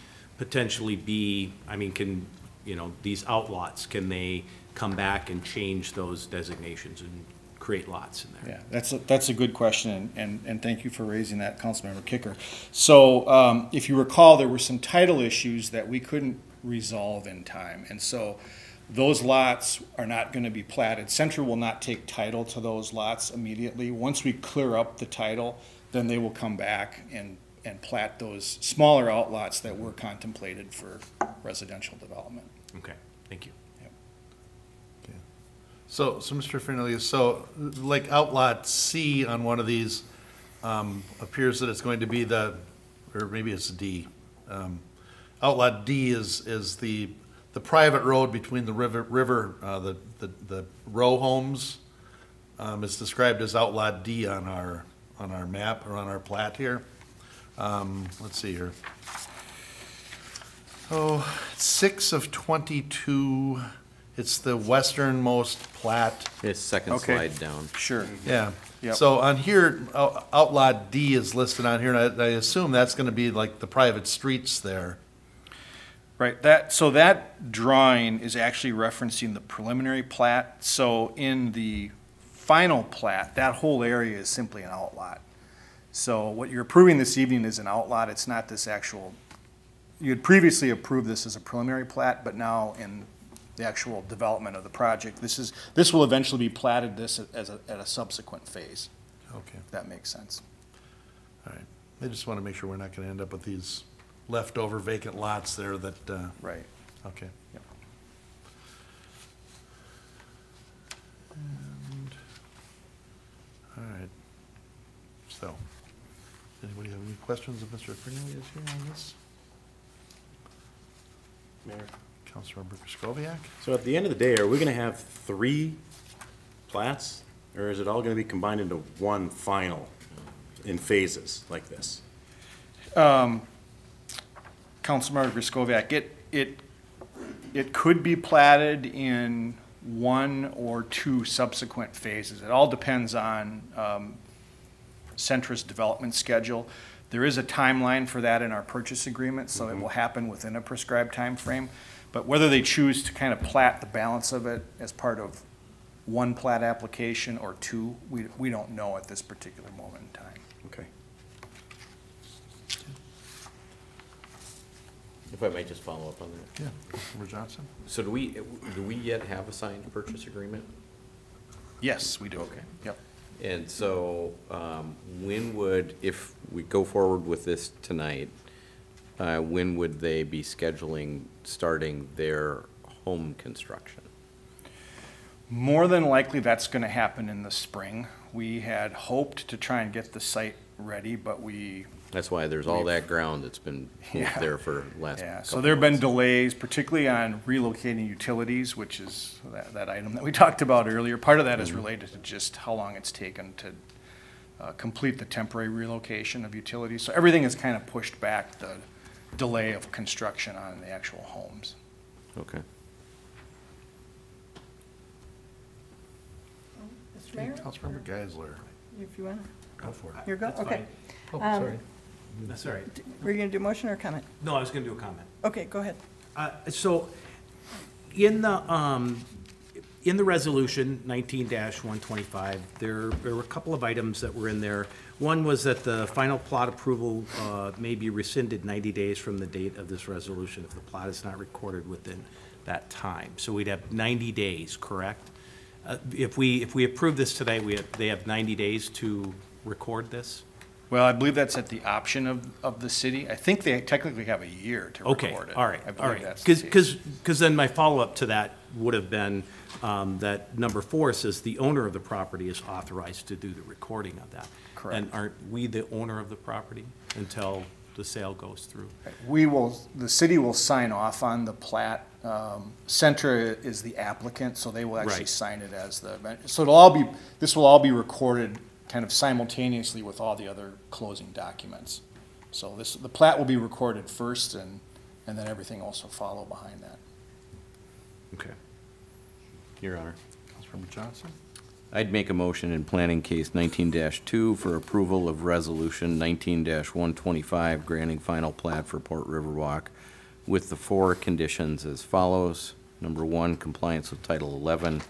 Speaker 9: potentially be, I mean, can, you know, these outlots, can they come back and change those designations and create lots in there?
Speaker 15: Yeah, that's, a- that's a good question, and- and, and thank you for raising that, Councilmember Kicker. So, um, if you recall, there were some title issues that we couldn't resolve in time, and so those lots are not gonna be platted. Centra will not take title to those lots immediately. Once we clear up the title, then they will come back and, and plat those smaller outlots that were contemplated for residential development.
Speaker 9: Okay, thank you.
Speaker 1: So, so Mr. Fernelius, so like outlot C on one of these, um, appears that it's going to be the, or maybe it's D. Um, Outlot D is, is the, the private road between the river, river, uh, the, the, the row homes. Um, it's described as outlot D on our, on our map or on our plat here. Um, let's see here. Oh, six of twenty-two, it's the westernmost plat.
Speaker 13: It's second
Speaker 15: Okay.
Speaker 13: slide down.
Speaker 15: Sure.
Speaker 1: Yeah.
Speaker 15: Yep.
Speaker 1: So on here, out- outlot D is listed on here, and I, I assume that's gonna be like the private streets there.
Speaker 15: Right, that, so that drawing is actually referencing the preliminary plat. So in the final plat, that whole area is simply an outlot. So what you're approving this evening is an outlot, it's not this actual, you had previously approved this as a preliminary plat, but now in the actual development of the project, this is, this will eventually be platted this as a, at a subsequent phase,
Speaker 1: Okay,
Speaker 15: if that makes sense.
Speaker 1: all right. I just wanna make sure we're not gonna end up with these leftover vacant lots there that, uh,
Speaker 15: Right.
Speaker 1: okay.
Speaker 15: Yep.
Speaker 1: And, all right. So, anybody have any questions of Mr. Fernelius here on this?
Speaker 2: Mayor.
Speaker 1: Councilor Kraskoviac?
Speaker 2: So at the end of the day, are we gonna have three plats? Or is it all gonna be combined into one final in phases like this?
Speaker 15: Um, Councilmember Griscoviac, it, it, it could be platted in one or two subsequent phases. It all depends on um, Centra's development schedule. There is a timeline for that in our purchase agreement, so it mm-hmm. will happen within a prescribed time frame. But whether they choose to kind of plat the balance of it as part of one plat application or two, we, we don't know at this particular moment in time.
Speaker 2: Okay.
Speaker 13: If I may just follow up on that.
Speaker 1: Yeah, Member Johnson?
Speaker 13: So do we, do we yet have a signed purchase agreement?
Speaker 15: Yes, we do.
Speaker 13: Okay.
Speaker 15: Yep.
Speaker 13: And so, um, when would, if we go forward with this tonight, uh, when would they be scheduling, starting their home construction?
Speaker 15: More than likely, that's gonna happen in the spring. We had hoped to try and get the site ready, but we.
Speaker 13: That's why there's all that ground that's been moved
Speaker 15: Yeah.
Speaker 13: there for last
Speaker 15: Yeah, so there have been
Speaker 13: months.
Speaker 15: delays, particularly on relocating utilities, which is that, that item that we talked about earlier. Part of that is
Speaker 13: Mhm.
Speaker 15: related to just how long it's taken to uh, complete the temporary relocation of utilities. So everything is kind of pushed back the delay of construction on the actual homes.
Speaker 13: Okay.
Speaker 4: Mr. Mayor?
Speaker 1: Councilmember Geisler.
Speaker 4: If you want to.
Speaker 1: Go for it.
Speaker 4: You're go, okay.
Speaker 9: fine.
Speaker 1: Oh,
Speaker 4: Um,
Speaker 1: sorry.
Speaker 9: That's all right.
Speaker 4: Were you going to do motion or comment?
Speaker 9: No, I was gonna do a comment.
Speaker 4: Okay, go ahead.
Speaker 9: Uh, So, in the, um, in the resolution nineteen one twenty-five, there, there were a couple of items that were in there. One was that the final plot approval, uh, may be rescinded ninety days from the date of this resolution if the plot is not recorded within that time. So we'd have ninety days, correct? Uh, If we, if we approve this today, we have, they have ninety days to record this?
Speaker 15: Well, I believe that's at the option of, of the city. I think they technically have a year to
Speaker 9: Okay,
Speaker 15: record it.
Speaker 9: all right,
Speaker 15: I
Speaker 9: all
Speaker 15: believe
Speaker 9: right.
Speaker 15: that's the
Speaker 9: Because,
Speaker 15: case.
Speaker 9: because, then my follow-up to that would have been um, that number four says the owner of the property is authorized to do the recording of that.
Speaker 15: Correct.
Speaker 9: And aren't we the owner of the property until the sale goes through?
Speaker 15: We will, the city will sign off on the plat. Um, Centra is the applicant, so they will actually
Speaker 9: Right.
Speaker 15: sign it as the, so it'll all be, this will all be recorded kind of simultaneously with all the other closing documents. So this, the plat will be recorded first and, and then everything else will follow behind that.
Speaker 9: Okay.
Speaker 13: Your Honor.
Speaker 1: Councilmember Johnson?
Speaker 13: I'd make a motion in planning case 19-2 for approval of resolution 19-125 granting final plat for Port Riverwalk with the four conditions as follows. Number one, compliance with Title eleven.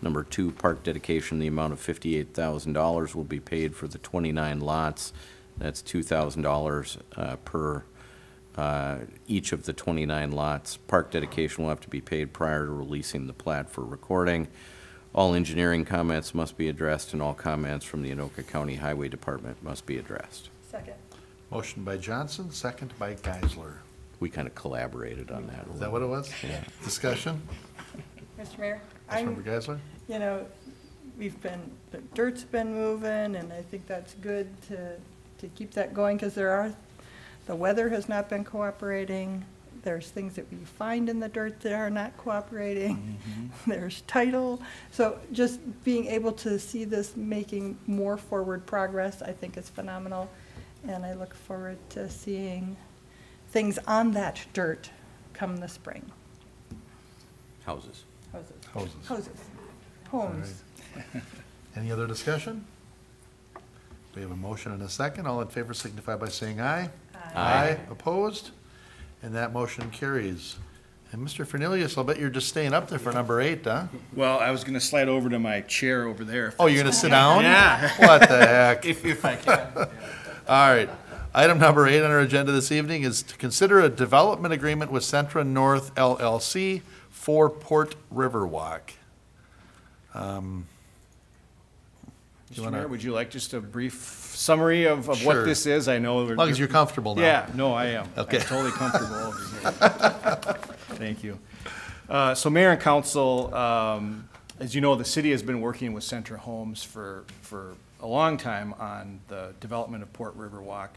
Speaker 13: Number two, park dedication, the amount of fifty-eight thousand dollars will be paid for the twenty-nine lots. That's two thousand dollars, uh, per, uh, each of the twenty-nine lots. Park dedication will have to be paid prior to releasing the plat for recording. All engineering comments must be addressed, and all comments from the Anoka County Highway Department must be addressed.
Speaker 4: Second.
Speaker 1: Motion by Johnson, second by Geisler.
Speaker 13: We kind of collaborated on that.
Speaker 1: Is that what it was?
Speaker 13: Yeah.
Speaker 1: Discussion?
Speaker 4: Mr. Mayor? I'm-
Speaker 1: Councilmember Geisler?
Speaker 4: You know, we've been, the dirt's been moving, and I think that's good to, to keep that going, because there are, the weather has not been cooperating. There's things that we find in the dirt that are not cooperating. Mm-hmm. There's title. So just being able to see this making more forward progress, I think is phenomenal. And I look forward to seeing things on that dirt come the spring.
Speaker 13: Houses.
Speaker 4: Houses.
Speaker 1: Hoses.
Speaker 4: Hoses. Homes.
Speaker 1: Any other discussion? We have a motion and a second. All in favor signify by saying aye.
Speaker 13: Aye.
Speaker 1: Opposed? And that motion carries. And Mr. Fernelius, I'll bet you're just staying up there for number eight, huh?
Speaker 15: Well, I was gonna slide over to my chair over there.
Speaker 1: Oh, you're gonna sit down?
Speaker 15: Yeah.
Speaker 1: What the heck?
Speaker 15: If, if I can.
Speaker 1: All right. Item number eight on our agenda this evening is to consider a development agreement with Centra North LLC for Port Riverwalk. Um,
Speaker 15: Mr.
Speaker 1: wanna-
Speaker 15: Mayor, would you like just a brief summary of, of
Speaker 1: Sure.
Speaker 15: what this is? I know.
Speaker 1: As long as you're comfortable now.
Speaker 15: Yeah, no, I am.
Speaker 1: Okay.
Speaker 15: I'm totally comfortable over here. Thank you. Uh, so Mayor and Council, um, as you know, the city has been working with Centra Homes for, for a long time on the development of Port Riverwalk.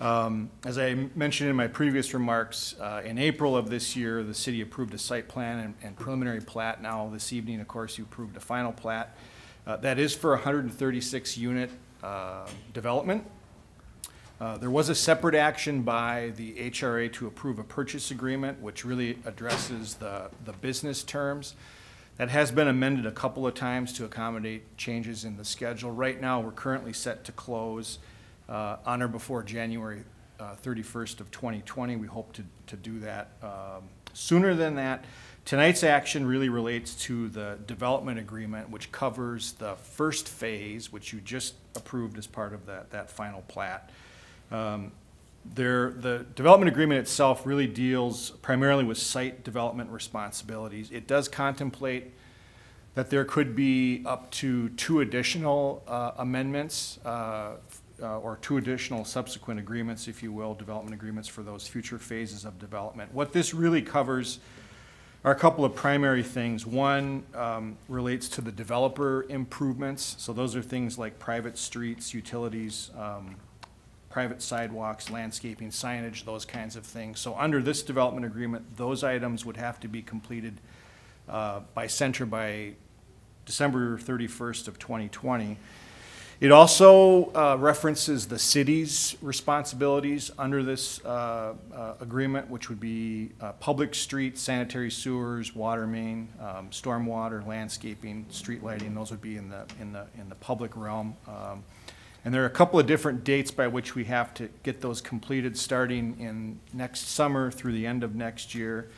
Speaker 15: Um, As I mentioned in my previous remarks, uh, in April of this year, the city approved a site plan and- and preliminary plat. Now, this evening, of course, you approved a final plat. Uh, That is for 136-unit uh, development. Uh, There was a separate action by the HRA to approve a purchase agreement, which really addresses the, the business terms. That has been amended a couple of times to accommodate changes in the schedule. Right now, we're currently set to close uh, on or before January uh, 31st of 2020. We hope to, to do that um, sooner than that. Tonight's action really relates to the development agreement, which covers the first phase, which you just approved as part of that, that final plat. Um, There, the development agreement itself really deals primarily with site development responsibilities. It does contemplate that there could be up to two additional uh, amendments uh, uh, or two additional subsequent agreements, if you will, development agreements for those future phases of development. What this really covers are a couple of primary things. One um, relates to the developer improvements. So those are things like private streets, utilities, um, private sidewalks, landscaping, signage, those kinds of things. So under this development agreement, those items would have to be completed uh, by Centra by December 31st of 2020. It also uh, references the city's responsibilities under this uh, uh, agreement, which would be uh, public streets, sanitary sewers, water main, um, stormwater, landscaping, street lighting. Those would be in the in the in the public realm. Um, and there are a couple of different dates by which we have to get those completed, starting in next summer through the end of next year.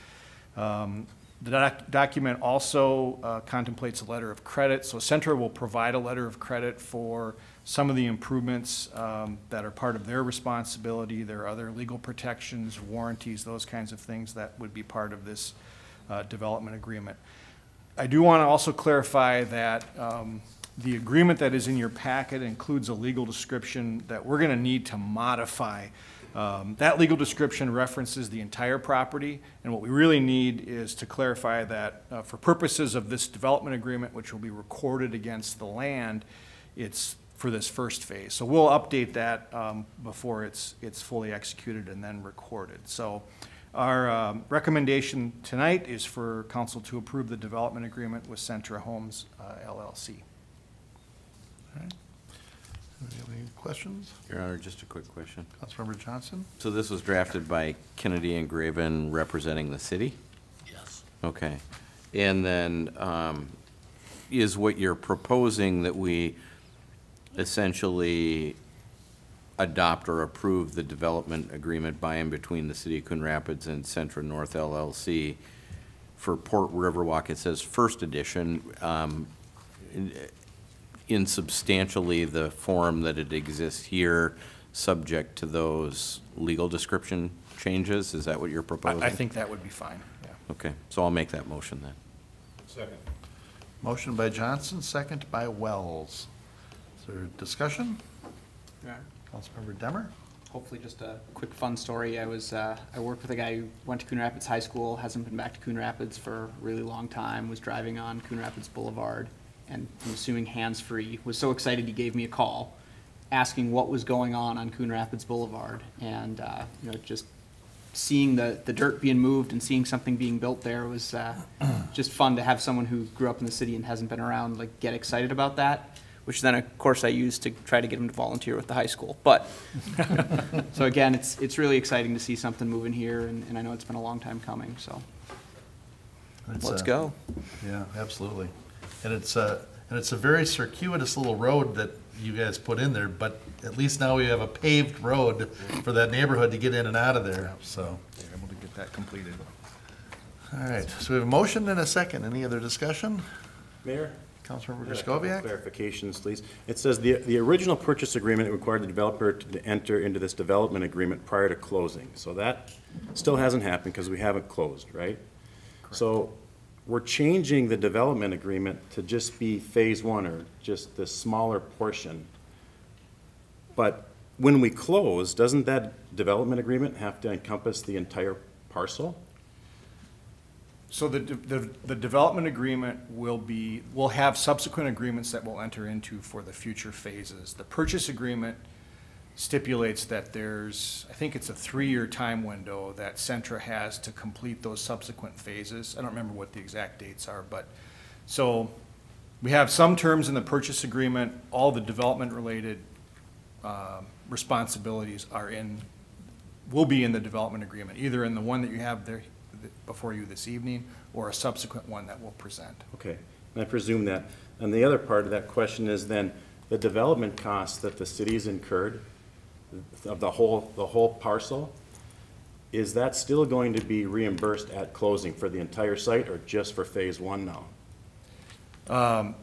Speaker 15: Um, the doc- document also uh, contemplates a letter of credit, so Centra will provide a letter of credit for some of the improvements um, that are part of their responsibility. There are other legal protections, warranties, those kinds of things that would be part of this uh, development agreement. I do want to also clarify that um, the agreement that is in your packet includes a legal description that we're going to need to modify um, That legal description references the entire property, and what we really need is to clarify that uh, for purposes of this development agreement, which will be recorded against the land, it's for this first phase. So we'll update that um, before it's, it's fully executed and then recorded. So our um, recommendation tonight is for council to approve the development agreement with Centra Homes uh, LLC.
Speaker 1: Any questions?
Speaker 13: Your Honor, just a quick question.
Speaker 1: Councilmember Johnson?
Speaker 13: So this was drafted by Kennedy and Graven representing the city?
Speaker 10: Yes.
Speaker 13: Okay. And then, um, is what you're proposing that we essentially adopt or approve the development agreement by and between the city of Coon Rapids and Centra North LLC for Port Riverwalk? It says first edition, um, in- in substantially the form that it exists here, subject to those legal description changes? Is that what you're proposing?
Speaker 15: I I think that would be fine, yeah.
Speaker 13: Okay, so I'll make that motion then.
Speaker 2: Second.
Speaker 1: Motion by Johnson, second by Wells. Is there discussion?
Speaker 8: Yeah.
Speaker 1: Councilmember Demmer?
Speaker 8: Hopefully just a quick fun story. I was, uh, I worked with a guy who went to Coon Rapids High School, hasn't been back to Coon Rapids for a really long time, was driving on Coon Rapids Boulevard, and I'm assuming hands-free, was so excited he gave me a call, asking what was going on on Coon Rapids Boulevard. And, uh, you know, just seeing the, the dirt being moved and seeing something being built there was uh, just fun to have someone who grew up in the city and hasn't been around, like, get excited about that, which then, of course, I used to try to get him to volunteer with the high school. But, so again, it's, it's really exciting to see something moving here, and, and I know it's been a long time coming, so.
Speaker 1: It's,
Speaker 8: Let's
Speaker 1: uh,
Speaker 8: go.
Speaker 1: Yeah, absolutely. And it's a, and it's a very circuitous little road that you guys put in there, but at least now we have a paved road for that neighborhood to get in and out of there, so.
Speaker 15: We're able to get that completed.
Speaker 1: All right, so we have a motion and a second. Any other discussion?
Speaker 2: Mayor?
Speaker 1: Councilmember
Speaker 2: I got a
Speaker 1: Griscoviac?
Speaker 2: Clarifications, please. It says the, the original purchase agreement required the developer to enter into this development agreement prior to closing. So that still hasn't happened because we haven't closed, right? So we're changing the development agreement to just be phase one or just the smaller portion. But when we close, doesn't that development agreement have to encompass the entire parcel?
Speaker 15: So the, the, the development agreement will be, will have subsequent agreements that we'll enter into for the future phases. The purchase agreement stipulates that there's, I think it's a three-year time window that Centra has to complete those subsequent phases. I don't remember what the exact dates are, but, so we have some terms in the purchase agreement, all the development-related um, responsibilities are in, will be in the development agreement, either in the one that you have there th- before you this evening, or a subsequent one that we'll present.
Speaker 2: Okay, and I presume that, and the other part of that question is then, the development costs that the city's incurred of the whole, the whole parcel, is that still going to be reimbursed at closing for the entire site or just for phase one now?
Speaker 15: Um,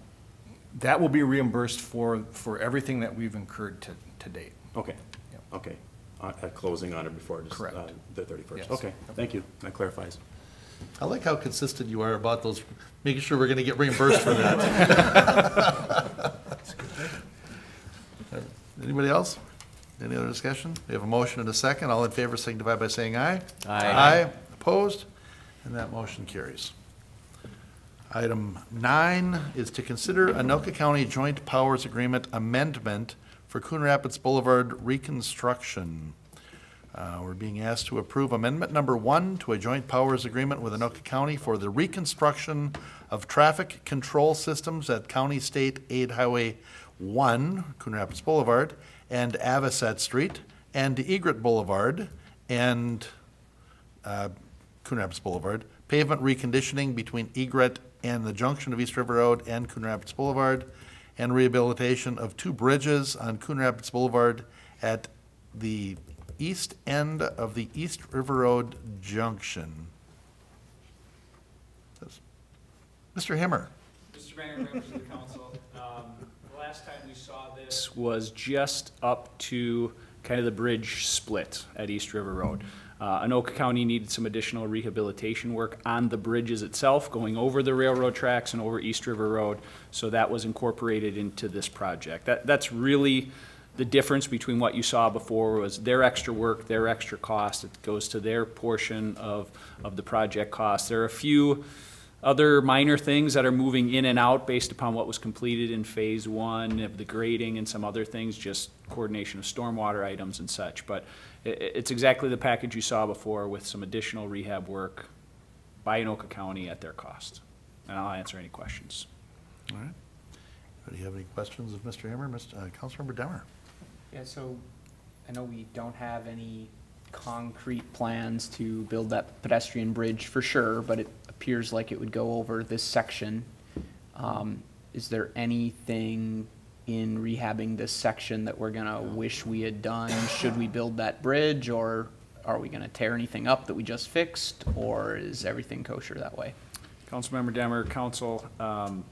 Speaker 15: That will be reimbursed for, for everything that we've incurred to, to date.
Speaker 2: Okay, okay, Uh, at closing on it before just,
Speaker 15: Correct.
Speaker 2: uh, the thirty-first,
Speaker 15: Yes.
Speaker 2: okay, thank you, that clarifies.
Speaker 1: I like how consistent you are about those, making sure we're gonna get reimbursed for that. Anybody else? Any other discussion? We have a motion and a second. All in favor signify by saying aye.
Speaker 10: Aye.
Speaker 1: Aye. Opposed? And that motion carries. Item nine is to consider Anoka County Joint Powers Agreement amendment for Coon Rapids Boulevard reconstruction. Uh, We're being asked to approve amendment number one to a joint powers agreement with Anoka County for the reconstruction of traffic control systems at County State Aid Highway 1, Coon Rapids Boulevard, and Avocet Street, and Egret Boulevard, and uh, Coon Rapids Boulevard, pavement reconditioning between Egret and the junction of East River Road and Coon Rapids Boulevard, and rehabilitation of two bridges on Coon Rapids Boulevard at the east end of the East River Road junction. Mr. Himmer.
Speaker 16: Mr. Mayor, members of the council, last time we saw this was just up to kind of the bridge split at East River Road. Uh, Anoka County needed some additional rehabilitation work on the bridges itself, going over the railroad tracks and over East River Road, so that was incorporated into this project. That, that's really the difference between what you saw before was their extra work, their extra cost, it goes to their portion of, of the project cost. There are a few other minor things that are moving in and out based upon what was completed in phase one of the grading and some other things, just coordination of stormwater items and such. But i- i- it's exactly the package you saw before with some additional rehab work by Anoka County at their cost. And I'll answer any questions.
Speaker 1: All right. Do you have any questions of Mr. Himmer? Mr. uh, Councilmember Demmer?
Speaker 8: Yeah, so I know we don't have any concrete plans to build that pedestrian bridge for sure, but it appears like it would go over this section. Um, Is there anything in rehabbing this section that we're gonna wish we had done? Should we build that bridge, or are we gonna tear anything up that we just fixed, or is everything kosher that way?
Speaker 16: Councilmember Demmer, council, um,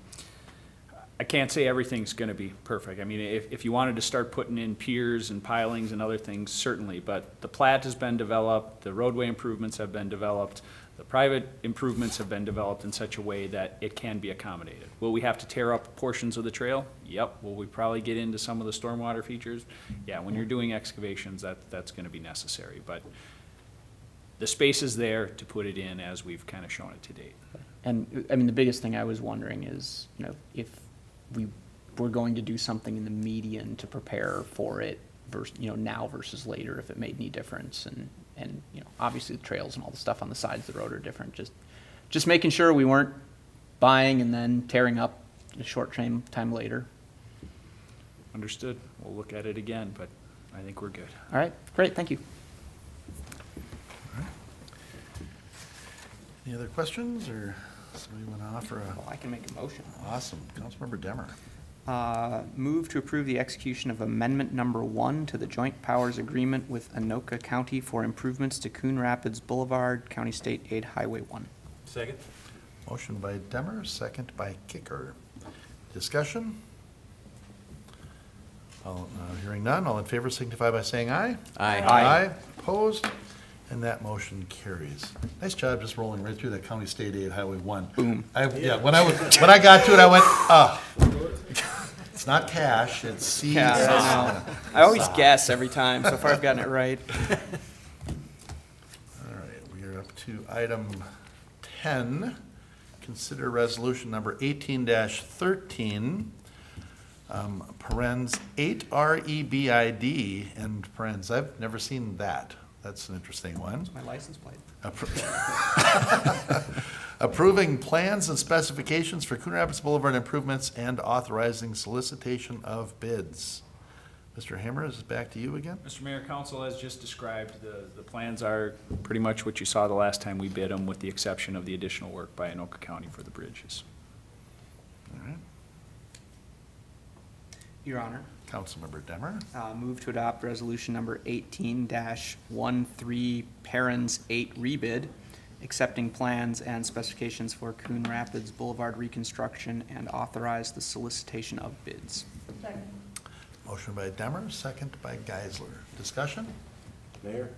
Speaker 16: I can't say everything's gonna be perfect. I mean, if, if you wanted to start putting in piers and pilings and other things, certainly, but the plat has been developed, the roadway improvements have been developed, the private improvements have been developed in such a way that it can be accommodated. Will we have to tear up portions of the trail? Yep. Will we probably get into some of the stormwater features? Yeah, when you're doing excavations, that, that's gonna be necessary, but the space is there to put it in as we've kind of shown it to date.
Speaker 8: And, I mean, the biggest thing I was wondering is, you know, if we were going to do something in the median to prepare for it versus, you know, now versus later, if it made any difference, and, and, you know, obviously the trails and all the stuff on the sides of the road are different, just, just making sure we weren't buying and then tearing up a short time, time later.
Speaker 16: Understood. We'll look at it again, but I think we're good.
Speaker 8: All right, great, thank you.
Speaker 1: Any other questions, or somebody want to offer a?
Speaker 8: Well, I can make a motion.
Speaker 1: Awesome. Councilmember Demmer.
Speaker 8: Uh, Move to approve the execution of amendment number one to the joint powers agreement with Anoka County for improvements to Coon Rapids Boulevard, County State Aid Highway 1.
Speaker 9: Second?
Speaker 1: Motion by Demmer, second by Kicker. Discussion? All, uh, hearing none, all in favor signify by saying aye.
Speaker 13: Aye.
Speaker 8: Aye.
Speaker 1: Aye, opposed, and that motion carries. Nice job just rolling right through that County State Aid Highway one.
Speaker 8: Boom.
Speaker 1: I, yeah, when I was, when I got to it, I went, ah. It's not cash, it's C.
Speaker 8: Yeah, I. I always guess every time. So far, I've gotten it right.
Speaker 1: All right, we are up to item ten. Consider resolution number eighteen thirteen, um, parens eight R E B I D, and parens, I've never seen that. That's an interesting one.
Speaker 8: My license plate.
Speaker 1: Appro- Approving plans and specifications for Coon Rapids Boulevard improvements and authorizing solicitation of bids. Mr. Himmer, is it back to you again?
Speaker 16: Mr. Mayor, Council, as just described, the, the plans are pretty much what you saw the last time we bid them, with the exception of the additional work by Anoka County for the bridges.
Speaker 1: All right.
Speaker 8: Your Honor,
Speaker 1: Councilmember Demmer?
Speaker 8: uh, move to adopt resolution number eighteen dash one three, parents eight rebid, accepting plans and specifications for Coon Rapids Boulevard reconstruction and authorize the solicitation of bids. Second.
Speaker 1: Motion by Demmer, second by Geisler. Discussion?
Speaker 2: Mayor?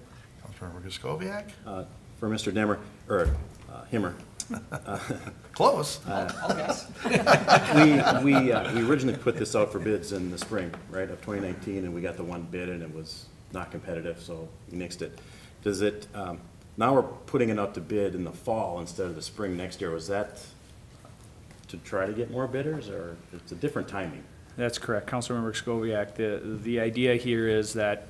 Speaker 1: Councilmember Griscoviac?
Speaker 2: Uh, For Mr. Demmer, or uh, Himmer.
Speaker 1: Close.
Speaker 2: We, we, uh, we originally put this out for bids in the spring, right, of 2019, and we got the one bid, and it was not competitive, so we nixed it. Does it, um, now we're putting it out to bid in the fall instead of the spring next year. Was that to try to get more bidders, or it's a different timing?
Speaker 16: That's correct. Councilmember Skoviak, the, the idea here is that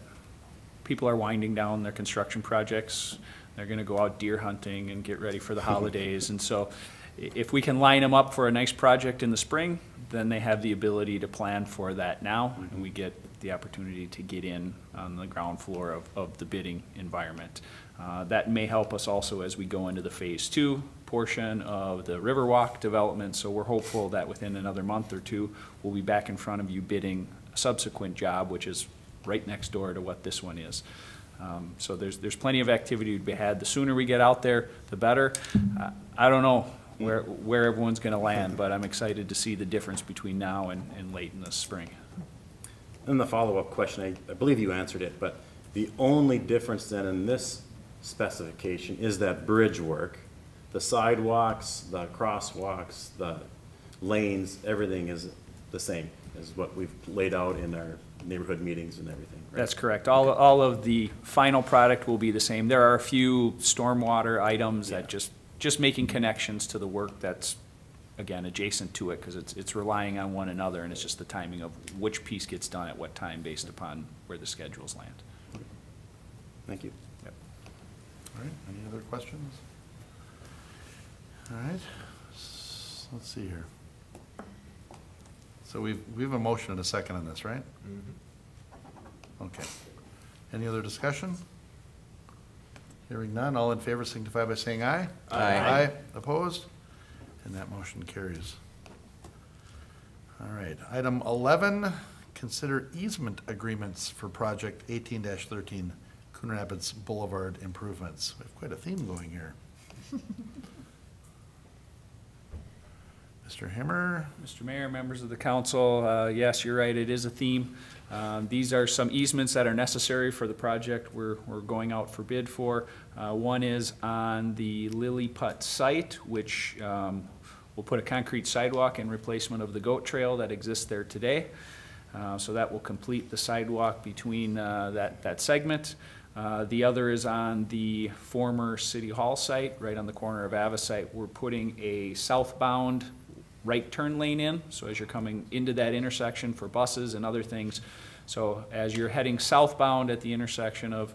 Speaker 16: people are winding down their construction projects. They're gonna go out deer hunting and get ready for the holidays. And so if we can line them up for a nice project in the spring, then they have the ability to plan for that now. And we get the opportunity to get in on the ground floor of, of the bidding environment. Uh, That may help us also as we go into the phase two portion of the Riverwalk development. So we're hopeful that within another month or two, we'll be back in front of you bidding a subsequent job, which is right next door to what this one is. Um, So there's, there's plenty of activity to be had. The sooner we get out there, the better. Uh, I don't know where, where everyone's gonna land, but I'm excited to see the difference between now and, and late in the spring.
Speaker 2: And the follow-up question, I, I believe you answered it, but the only difference then in this specification is that bridge work. The sidewalks, the crosswalks, the lanes, everything is the same as what we've laid out in our neighborhood meetings and everything, right?
Speaker 16: That's correct. All, all of the final product will be the same. There are a few stormwater items that just, just making connections to the work that's, again, adjacent to it, because it's, it's relying on one another, and it's just the timing of which piece gets done at what time based upon where the schedules land.
Speaker 2: Thank you.
Speaker 16: Yep.
Speaker 1: All right, any other questions? All right, s- let's see here. So we've, we have a motion and a second on this, right? Mm-hmm. Okay. Any other discussion? Hearing none, all in favor signify by saying aye.
Speaker 13: Aye.
Speaker 1: Aye, opposed? And that motion carries. All right, item eleven, consider easement agreements for project eighteen thirteen, Coon Rapids Boulevard improvements. We have quite a theme going here. Mr. Himmer?
Speaker 16: Mr. Mayor, members of the council, uh, yes, you're right, it is a theme. Um, These are some easements that are necessary for the project we're, we're going out for bid for. Uh, One is on the Lily Putt site, which um, will put a concrete sidewalk in replacement of the goat trail that exists there today. Uh, So that will complete the sidewalk between uh, that, that segment. Uh, The other is on the former City Hall site, right on the corner of Avocet. We're putting a southbound right turn lane in, so as you're coming into that intersection for buses and other things. So as you're heading southbound at the intersection of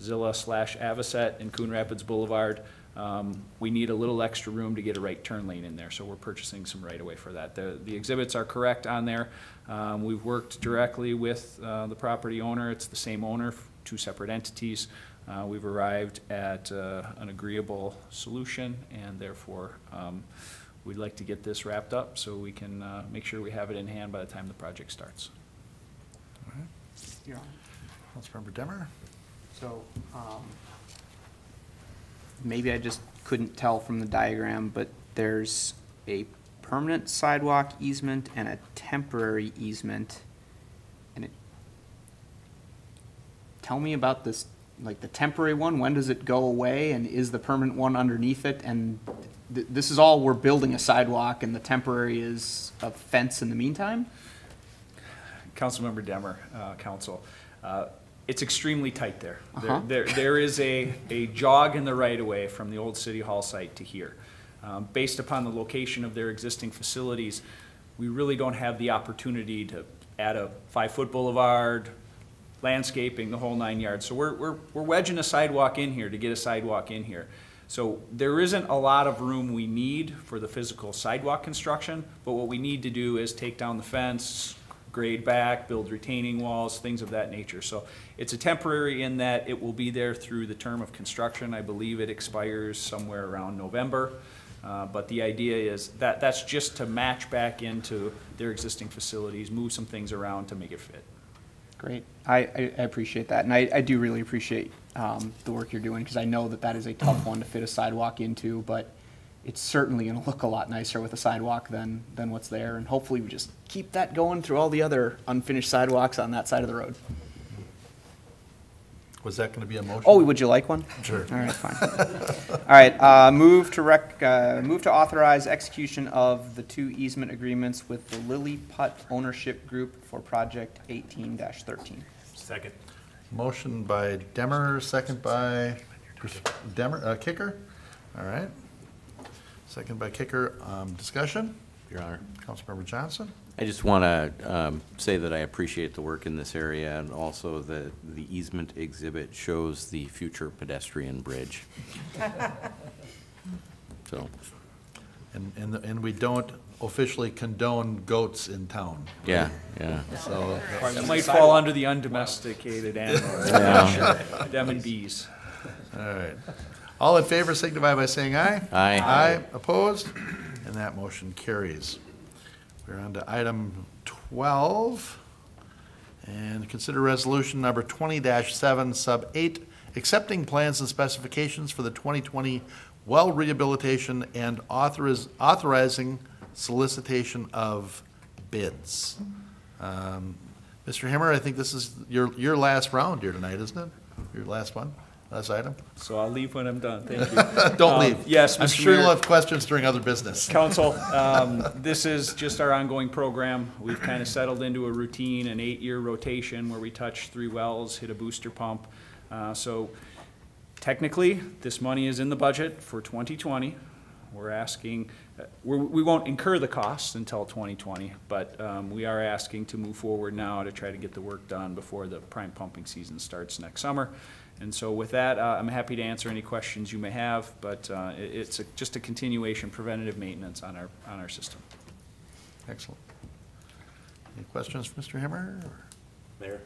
Speaker 16: Zilla slash Avocet and Coon Rapids Boulevard, um, we need a little extra room to get a right turn lane in there, so we're purchasing some right-of-way for that. The, the exhibits are correct on there. Um, we've worked directly with, uh, the property owner, it's the same owner, two separate entities. Uh, we've arrived at, uh, an agreeable solution, and therefore, um, we'd like to get this wrapped up so we can, uh, make sure we have it in hand by the time the project starts.
Speaker 1: All right,
Speaker 8: Your Honor.
Speaker 1: Councilmember Demmer?
Speaker 8: So, um, maybe I just couldn't tell from the diagram, but there's a permanent sidewalk easement and a temporary easement. And it, tell me about this, like the temporary one, when does it go away? And is the permanent one underneath it? And th- this is all, we're building a sidewalk and the temporary is a fence in the meantime?
Speaker 16: Councilmember Demmer, uh, council, uh, it's extremely tight there. There-
Speaker 8: Uh-huh.
Speaker 16: There, there is a, a jog in the right-of-way from the old City Hall site to here. Um, Based upon the location of their existing facilities, we really don't have the opportunity to add a five-foot boulevard, landscaping, the whole nine yards. So we're, we're, we're wedging a sidewalk in here to get a sidewalk in here. So there isn't a lot of room we need for the physical sidewalk construction, but what we need to do is take down the fence, grade back, build retaining walls, things of that nature. So it's a temporary in that it will be there through the term of construction. I believe it expires somewhere around November. Uh, But the idea is that, that's just to match back into their existing facilities, move some things around to make it fit.
Speaker 8: Great. I, I appreciate that, and I, I do really appreciate um, the work you're doing, because I know that that is a tough one to fit a sidewalk into, but it's certainly going to look a lot nicer with a sidewalk than, than what's there, and hopefully we just keep that going through all the other unfinished sidewalks on that side of the road.
Speaker 1: Was that going to be a motion?
Speaker 8: Oh, would you like one?
Speaker 1: Sure.
Speaker 8: All right, fine. All right, uh, move to rec, uh, move to authorize execution of the two easement agreements with the Lily Putt Ownership Group for project eighteen thirteen.
Speaker 9: Second.
Speaker 1: Motion by Demmer, second by Demmer, uh, Kicker. All right. Second by Kicker. Um, discussion?
Speaker 13: Your Honor.
Speaker 1: Councilmember Johnson?
Speaker 13: I just want to um, say that I appreciate the work in this area and also that the easement exhibit shows the future pedestrian bridge. So,
Speaker 1: And, and, and we don't officially condone goats in town.
Speaker 13: yeah, yeah.
Speaker 1: So.
Speaker 16: That might fall under the undomesticated animals.
Speaker 13: Yeah.
Speaker 16: Them and bees.
Speaker 1: All right. All in favor signify by saying aye.
Speaker 13: Aye.
Speaker 1: Aye, opposed? And that motion carries. We're on to item twelve. And consider resolution number twenty seven, sub eight, accepting plans and specifications for the twenty twenty well rehabilitation and authoriz- authorizing solicitation of bids. Um, Mr. Himmer, I think this is your, your last round here tonight, isn't it? Your last one, last item?
Speaker 16: So I'll leave when I'm done. Thank you.
Speaker 1: Don't
Speaker 16: Um,
Speaker 1: leave.
Speaker 16: Yes,
Speaker 1: I'm
Speaker 16: Mr.
Speaker 1: sure you'll have questions during other business.
Speaker 16: Council, um, this is just our ongoing program. We've kind of settled into a routine, an eight-year rotation where we touch three wells, hit a booster pump. Uh, So technically, this money is in the budget for 2020. We're asking, we're- we won't incur the costs until 2020, but um, we are asking to move forward now to try to get the work done before the prime pumping season starts next summer. And so with that, uh, I'm happy to answer any questions you may have, but uh, it- it's a- just a continuation, preventative maintenance on our, on our system.
Speaker 1: Excellent. Any questions for Mr. Himmer? or
Speaker 2: Mayor?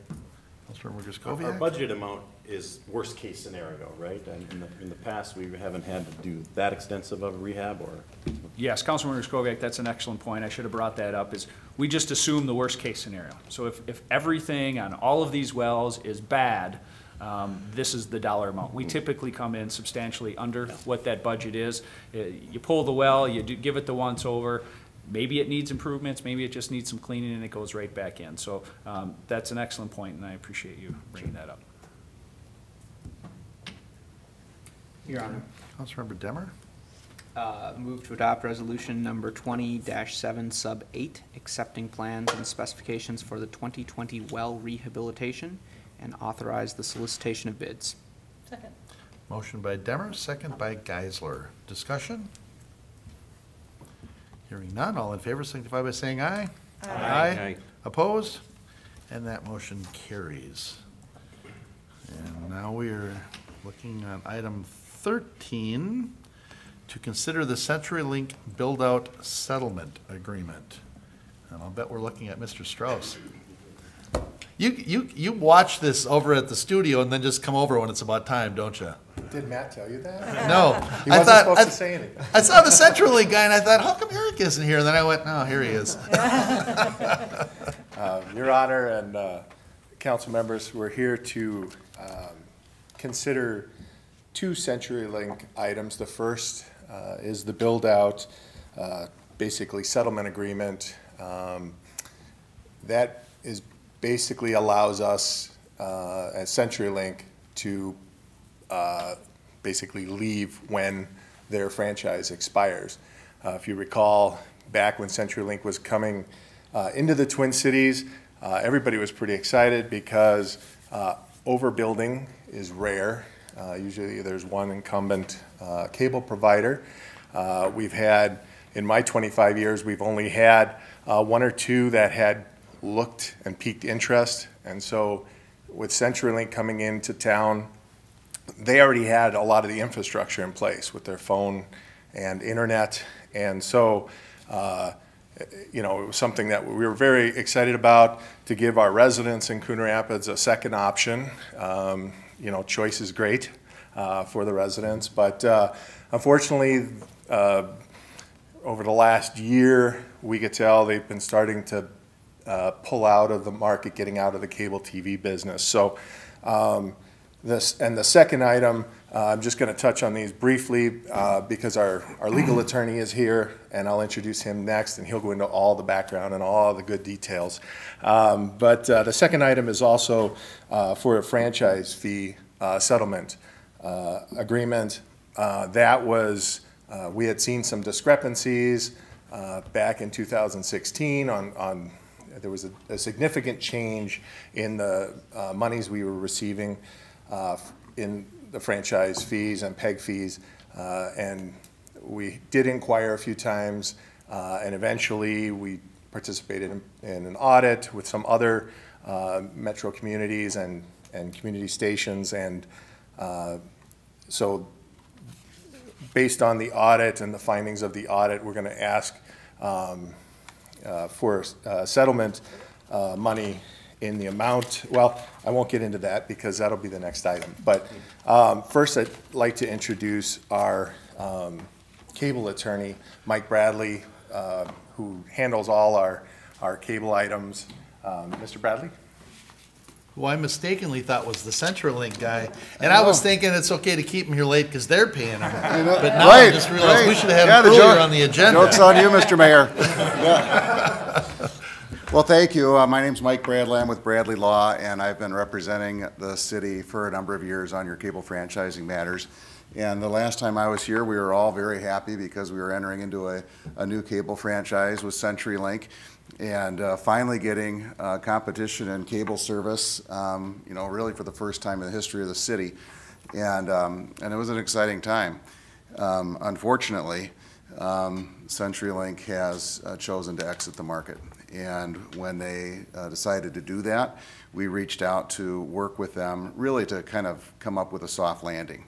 Speaker 1: Councilmember
Speaker 2: Our- Our
Speaker 1: Griscoviac?
Speaker 2: budget amount is worst-case scenario, right? And in the, in the past, we haven't had to do that extensive of a rehab, or?
Speaker 16: Yes, Councilmember Skovic, that's an excellent point. I should have brought that up, is we just assume the worst-case scenario. So if, if everything on all of these wells is bad, um, this is the dollar amount. We typically come in substantially under what that budget is. Uh, You pull the well, you give it the once-over, maybe it needs improvements, maybe it just needs some cleaning, and it goes right back in. So um, that's an excellent point, and I appreciate you bringing that up.
Speaker 8: Your Honor.
Speaker 1: Councilmember Demmer?
Speaker 8: Uh, Move to adopt resolution number 20-7 sub eight, accepting plans and specifications for the twenty twenty well rehabilitation and authorize the solicitation of bids.
Speaker 4: Second.
Speaker 1: Motion by Demmer, second by Geisler. Discussion? Hearing none, all in favor signify by saying aye.
Speaker 13: Aye. Aye.
Speaker 1: Opposed? And that motion carries. And now we are looking at item thirteen, to consider the CenturyLink build-out settlement agreement. And I'll bet we're looking at Mr. Strauss. You, you, you watch this over at the studio and then just come over when it's about time, don't you?
Speaker 17: Did Matt tell you that?
Speaker 1: No.
Speaker 17: He
Speaker 1: I
Speaker 17: wasn't
Speaker 1: thought-
Speaker 17: supposed
Speaker 1: I-
Speaker 17: to say anything.
Speaker 1: I saw the CenturyLink guy and I thought, how come Eric isn't here? And then I went, no, here he is.
Speaker 17: Um, Your Honor and uh, council members, we're here to um, consider two CenturyLink items. The first uh, is the build-out, uh, basically settlement agreement. Um, That is, basically allows us, uh, as CenturyLink, to uh, basically leave when their franchise expires. Uh, If you recall, back when CenturyLink was coming uh, into the Twin Cities, everybody was pretty excited because overbuilding is rare. Uh, Usually, there's one incumbent uh, cable provider. Uh, We've had, in my 25 years, we've only had uh, one or two that had looked and piqued interest. And so with CenturyLink coming into town, they already had a lot of the infrastructure in place with their phone and internet. And so, uh, you know, it was something that we were very excited about to give our residents in Coon Rapids a second option. Um, You know, choice is great uh, for the residents, but uh, unfortunately, uh, over the last year, we could tell they've been starting to uh, pull out of the market, getting out of the cable TV business. So um, this, and the second item, uh, I'm just going to touch on these briefly uh, because our, our legal attorney is here, and I'll introduce him next, and he'll go into all the background and all the good details. Um, But uh, the second item is also uh, for a franchise fee uh, settlement uh, agreement. That was, we had seen some discrepancies back in 2016 on, on, there was a a significant change in the monies we were receiving in the franchise fees and PEG fees. Uh, And we did inquire a few times, uh, and eventually we participated in, in an audit with some other uh, metro communities and, and community stations. And uh, so based on the audit and the findings of the audit, we're going to ask um, uh, for settlement money in the amount, well, I won't get into that because that'll be the next item. But um, first, I'd like to introduce our um, cable attorney, Mike Bradley, uh, who handles all our, our cable items. Um, Mr. Bradley?
Speaker 1: Who I mistakenly thought was the CenturyLink guy, and I was thinking it's okay to keep him here late because they're paying him. But now I just realized we should have
Speaker 18: Yeah,
Speaker 1: him
Speaker 18: the
Speaker 1: earlier
Speaker 18: joke-
Speaker 1: on the agenda.
Speaker 18: Joke's on you, Mr. Mayor. Yeah. Well, thank you. Uh, My name's Mike Bradley. I'm with Bradley Law, and I've been representing the city for a number of years on your cable franchising matters. And the last time I was here, we were all very happy because we were entering into a, a new cable franchise with CenturyLink and uh, finally getting uh, competition in cable service, um, you know, really for the first time in the history of the city. And, um, and it was an exciting time. Um, Unfortunately, um, CenturyLink has uh, chosen to exit the market. And when they uh, decided to do that, we reached out to work with them, really to kind of come up with a soft landing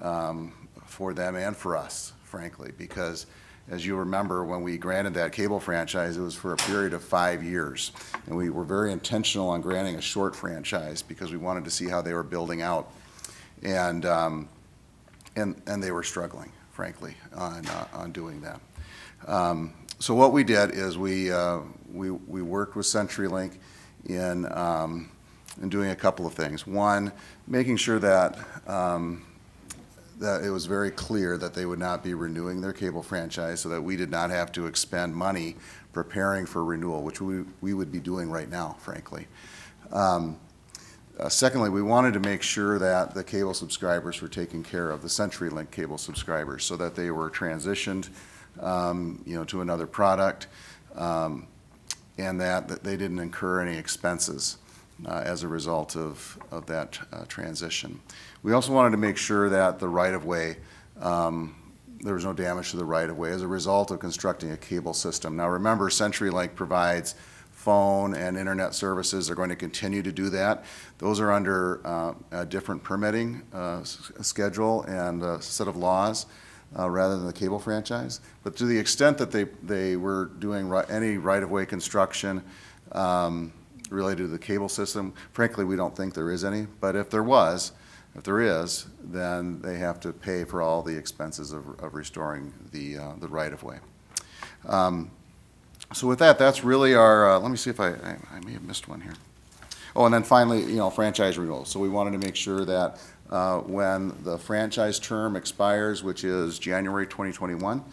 Speaker 18: um, for them and for us, frankly, because as you remember, when we granted that cable franchise, it was for a period of five years. And we were very intentional on granting a short franchise because we wanted to see how they were building out. And, um, and, and they were struggling, frankly, on, uh, on doing that. Um, so what we did is we, uh, we, we worked with CenturyLink in, um, in doing a couple of things. One, making sure that, um, that it was very clear that they would not be renewing their cable franchise so that we did not have to expend money preparing for renewal, which we, we would be doing right now, frankly. Um, uh, Secondly, we wanted to make sure that the cable subscribers were taken care of, the CenturyLink cable subscribers, so that they were transitioned, um, you know, to another product, um, and that, that they didn't incur any expenses uh, as a result of, of that uh, transition. We also wanted to make sure that the right-of-way, um, there was no damage to the right-of-way as a result of constructing a cable system. Now, remember, CenturyLink provides phone and internet services. They're going to continue to do that. Those are under uh, a different permitting uh, schedule and set of laws uh, rather than the cable franchise. But to the extent that they, they were doing ri- any right-of-way construction um, related to the cable system, frankly, we don't think there is any. But if there was, if there is, then they have to pay for all the expenses of, of restoring the, uh, the right-of-way. Um, so with that, that's really our, uh, let me see if I, I I may have missed one here. Oh, and then finally, you know, franchise renewal. So we wanted to make sure that uh, when the franchise term expires, which is January 2021,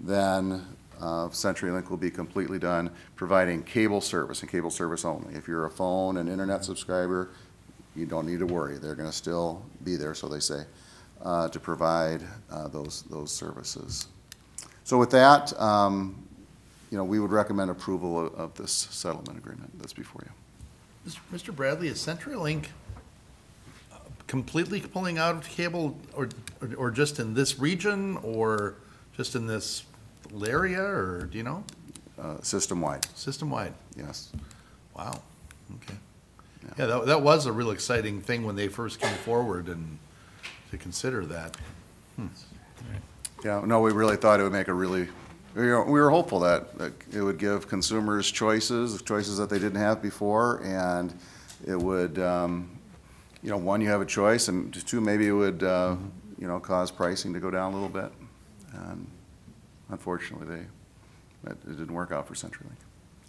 Speaker 18: then uh, CenturyLink will be completely done providing cable service and cable service only. If you're a phone and internet subscriber, you don't need to worry. They're going to still be there, so they say, uh, to provide uh, those, those services. So with that, um, you know, we would recommend approval of, of this settlement agreement that's before you.
Speaker 1: Mr. Bradley, is CenturyLink completely pulling out of cable, or, or- or just in this region, or just in this area, or do you know?
Speaker 18: Uh, System-wide.
Speaker 1: System-wide?
Speaker 18: Yes.
Speaker 1: Wow, okay. Yeah, that, that was a real exciting thing when they first came forward and to consider that. Hmm.
Speaker 18: Yeah, no, we really thought it would make a really we were we were hopeful that that it would give consumers choices, choices that they didn't have before, and it would, um, you know, one, you have a choice, and two, maybe it would, uh, you know, cause pricing to go down a little bit. And unfortunately, they, it it didn't work out for CenturyLink.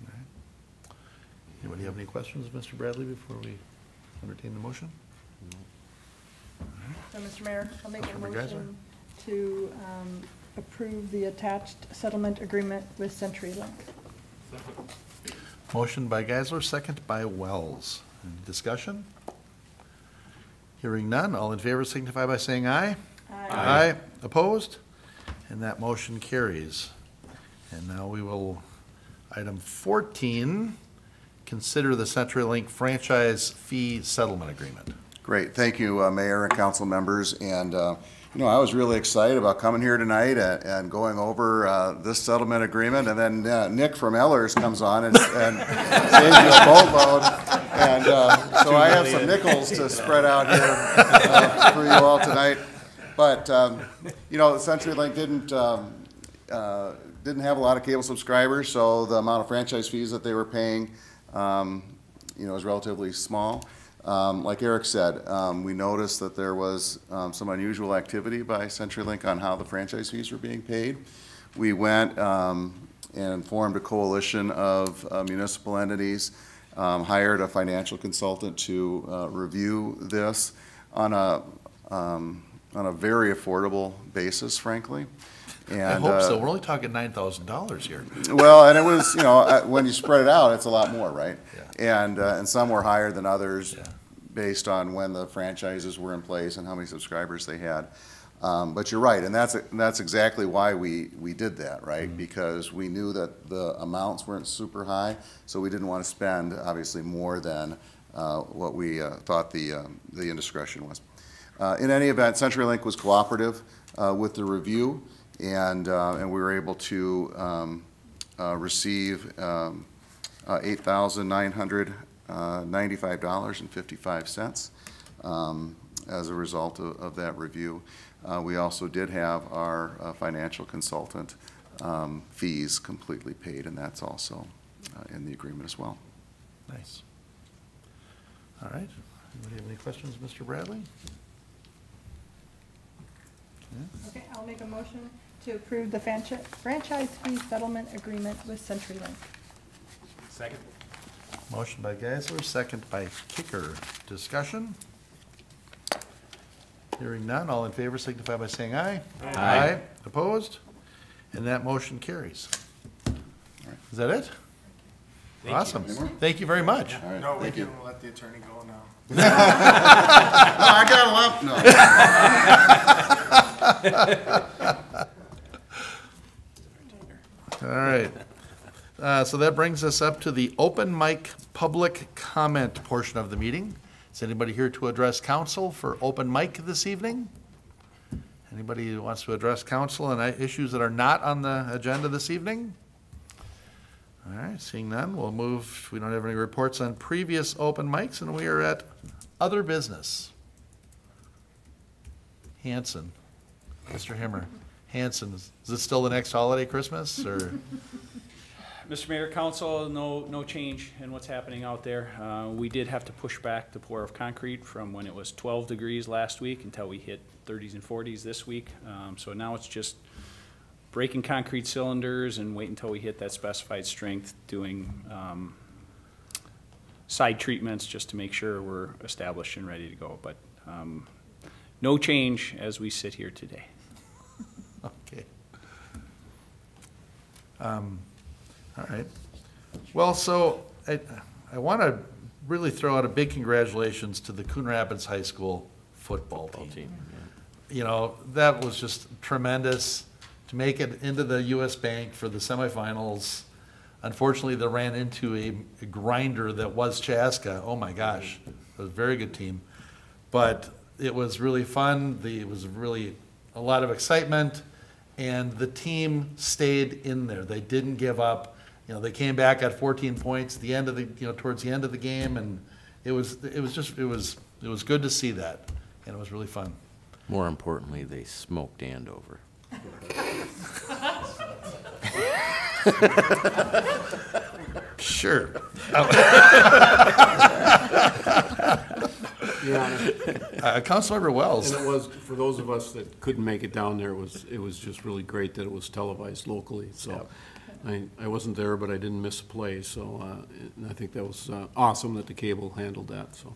Speaker 18: Right.
Speaker 1: Anybody have any questions, of Mr. Bradley, before we entertain the motion?
Speaker 4: So, Mr. Mayor, I'll make a
Speaker 1: Councilmember Geisler?
Speaker 4: motion to um, approve the attached settlement agreement with CenturyLink.
Speaker 1: Motion by Geisler, second by Wells. Any discussion? Hearing none, all in favor signify by saying aye.
Speaker 4: Aye.
Speaker 1: Aye. Opposed? And that motion carries. And now we will, item 14, consider the CenturyLink franchise fee settlement agreement.
Speaker 18: Great, thank you, uh, Mayor and council members, and, uh, you know, I was really excited about coming here tonight and, and going over, uh, this settlement agreement, and then, uh, Nick from Ehlers comes on and, and saves you a boatload, and, uh, so I have some nickels to spread out here, uh, for you all tonight. But, um, you know, CenturyLink didn't, um, uh, didn't have a lot of cable subscribers, so the amount of franchise fees that they were paying, um, you know, is relatively small. Um, like Eric said, um, we noticed that there was, um, some unusual activity by CenturyLink on how the franchise fees were being paid. We went, um, and formed a coalition of uh, municipal entities, um, hired a financial consultant to, uh, review this on a, um, on a very affordable basis, frankly.
Speaker 1: I hope
Speaker 18: uh,
Speaker 1: so. We're only talking $9,000 here.
Speaker 18: well, and it was, you know, uh, when you spread it out, it's a lot more, right? Yeah. And, uh, and some were higher than others based on when the franchises were in place and how many subscribers they had. Um, but you're right, and that's, that's exactly why we, we did that, right? Because we knew that the amounts weren't super high, so we didn't want to spend, obviously, more than, uh, what we, uh, thought the, um, the indiscretion was. Uh, in any event, CenturyLink was cooperative, uh, with the review, and, uh, and we were able to, um, uh, receive, um, uh, eight thousand nine hundred uh, ninety-five dollars and fifty-five cents um, as a result of, of that review. Uh, we also did have our uh, financial consultant um, fees completely paid, and that's also uh, in the agreement as well.
Speaker 1: Nice. All right. Anybody have any questions, Mr. Bradley?
Speaker 4: Okay, I'll make a motion to approve the franchi- franchise fee settlement agreement with CenturyLink.
Speaker 16: Second.
Speaker 1: Motion by Geisler, second by Kicker. Discussion? Hearing none, all in favor signify by saying aye.
Speaker 13: Aye.
Speaker 1: Opposed? And that motion carries. Is that it?
Speaker 17: Thank you.
Speaker 1: Awesome. Thank you very much.
Speaker 17: No, we
Speaker 1: Thank you.
Speaker 17: can let the attorney go now.
Speaker 18: No, I got a lot,
Speaker 1: All right. Uh, So that brings us up to the open mic public comment portion of the meeting. Is anybody here to address council for open mic this evening? Anybody who wants to address council on issues that are not on the agenda this evening? All right, seeing none, we'll move, we don't have any reports on previous open mics, and we are at other business. Hanson, Mr. Himmer, Hanson, is this still the next holiday, Christmas, or?
Speaker 16: Mr. Mayor, Council, no, no change in what's happening out there. Uh, We did have to push back the pour of concrete from when it was 12 degrees last week until we hit 30s and 40s this week. Um, So now it's just breaking concrete cylinders and wait until we hit that specified strength, doing um, side treatments just to make sure we're established and ready to go. But um, no change as we sit here today.
Speaker 1: Okay. Um, All right. Well, so I, I want to really throw out a big congratulations to the Coon Rapids High School football team. You know, that was just tremendous to make it into the US Bank for the semifinals. Unfortunately, they ran into a a grinder that was Chaska. Oh, my gosh. It was a very good team. But it was really fun. The, it was really a lot of excitement, and the team stayed in there. They didn't give up. You know, they came back at 14 points at the end of the, you know, towards the end of the game, and it was, it was just, it was, it was good to see that, and it was really fun.
Speaker 13: More importantly, they smoked Andover.
Speaker 1: Sure.
Speaker 19: Your Honor.
Speaker 1: Uh, Councilmember Wells.
Speaker 19: And it was, for those of us that couldn't make it down there, it was, it was just really great that it was televised locally, so. I, I wasn't there, but I didn't miss a play, so, uh, and I think that was uh, awesome that the cable handled that, so.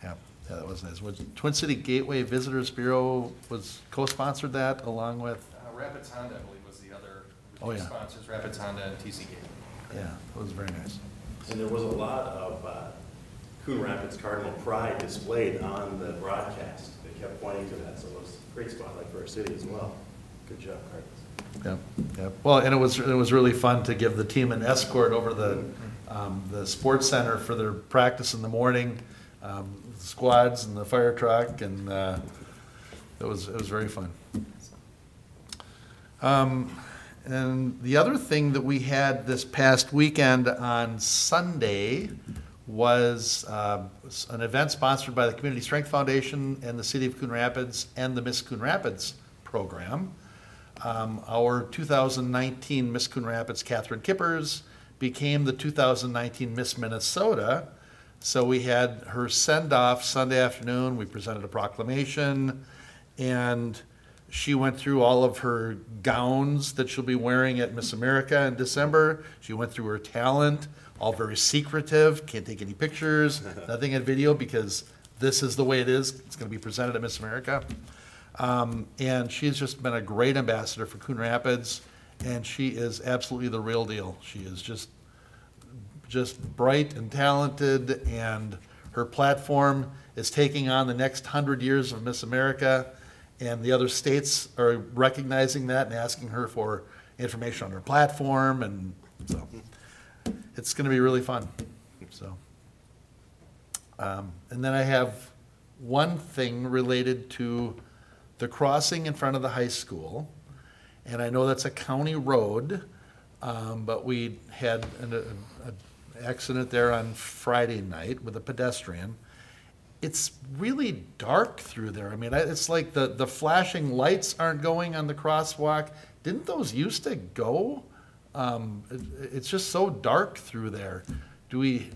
Speaker 1: Yeah, yeah, that was nice. Was Twin City Gateway Visitors Bureau was co-sponsored that along with,
Speaker 14: Uh, Rapids Honda, I believe, was the other
Speaker 1: Oh, yeah.
Speaker 14: sponsors, Rapids Honda and TC Gate.
Speaker 1: yeah, it was very nice.
Speaker 2: And there was a lot of uh, Coon Rapids Cardinal pride displayed on the broadcast. They kept pointing to that, so it was a great spotlight for our city as well. Good job, Cardinals.
Speaker 1: Yep, yep. Well, and it was, it was really fun to give the team an escort over the, um, the sports center for their practice in the morning, um, squads and the fire truck, and, uh, it was, it was very fun. Um, and the other thing that we had this past weekend on Sunday was, uh, an event sponsored by the Community Strength Foundation and the City of Coon Rapids and the Miss Coon Rapids program. Um, Our 2019 Miss Coon Rapids, Catherine Kippers, became the 2019 Miss Minnesota. So we had her send-off Sunday afternoon, we presented a proclamation, and she went through all of her gowns that she'll be wearing at Miss America in December. She went through her talent, all very secretive, can't take any pictures, nothing in video, because this is the way it is, it's gonna be presented at Miss America. Um, and she's just been a great ambassador for Coon Rapids, and she is absolutely the real deal. She is just, just bright and talented, and her platform is taking on the next hundred years of Miss America, and the other states are recognizing that and asking her for information on her platform, and so it's gonna be really fun, so. Um, and then I have one thing related to the crossing in front of the high school. And I know that's a county road, um, but we had an, a, a accident there on Friday night with a pedestrian. It's really dark through there. I mean, it's like the, the flashing lights aren't going on the crosswalk. Didn't those used to go? Um, it, it's just so dark through there. Do we,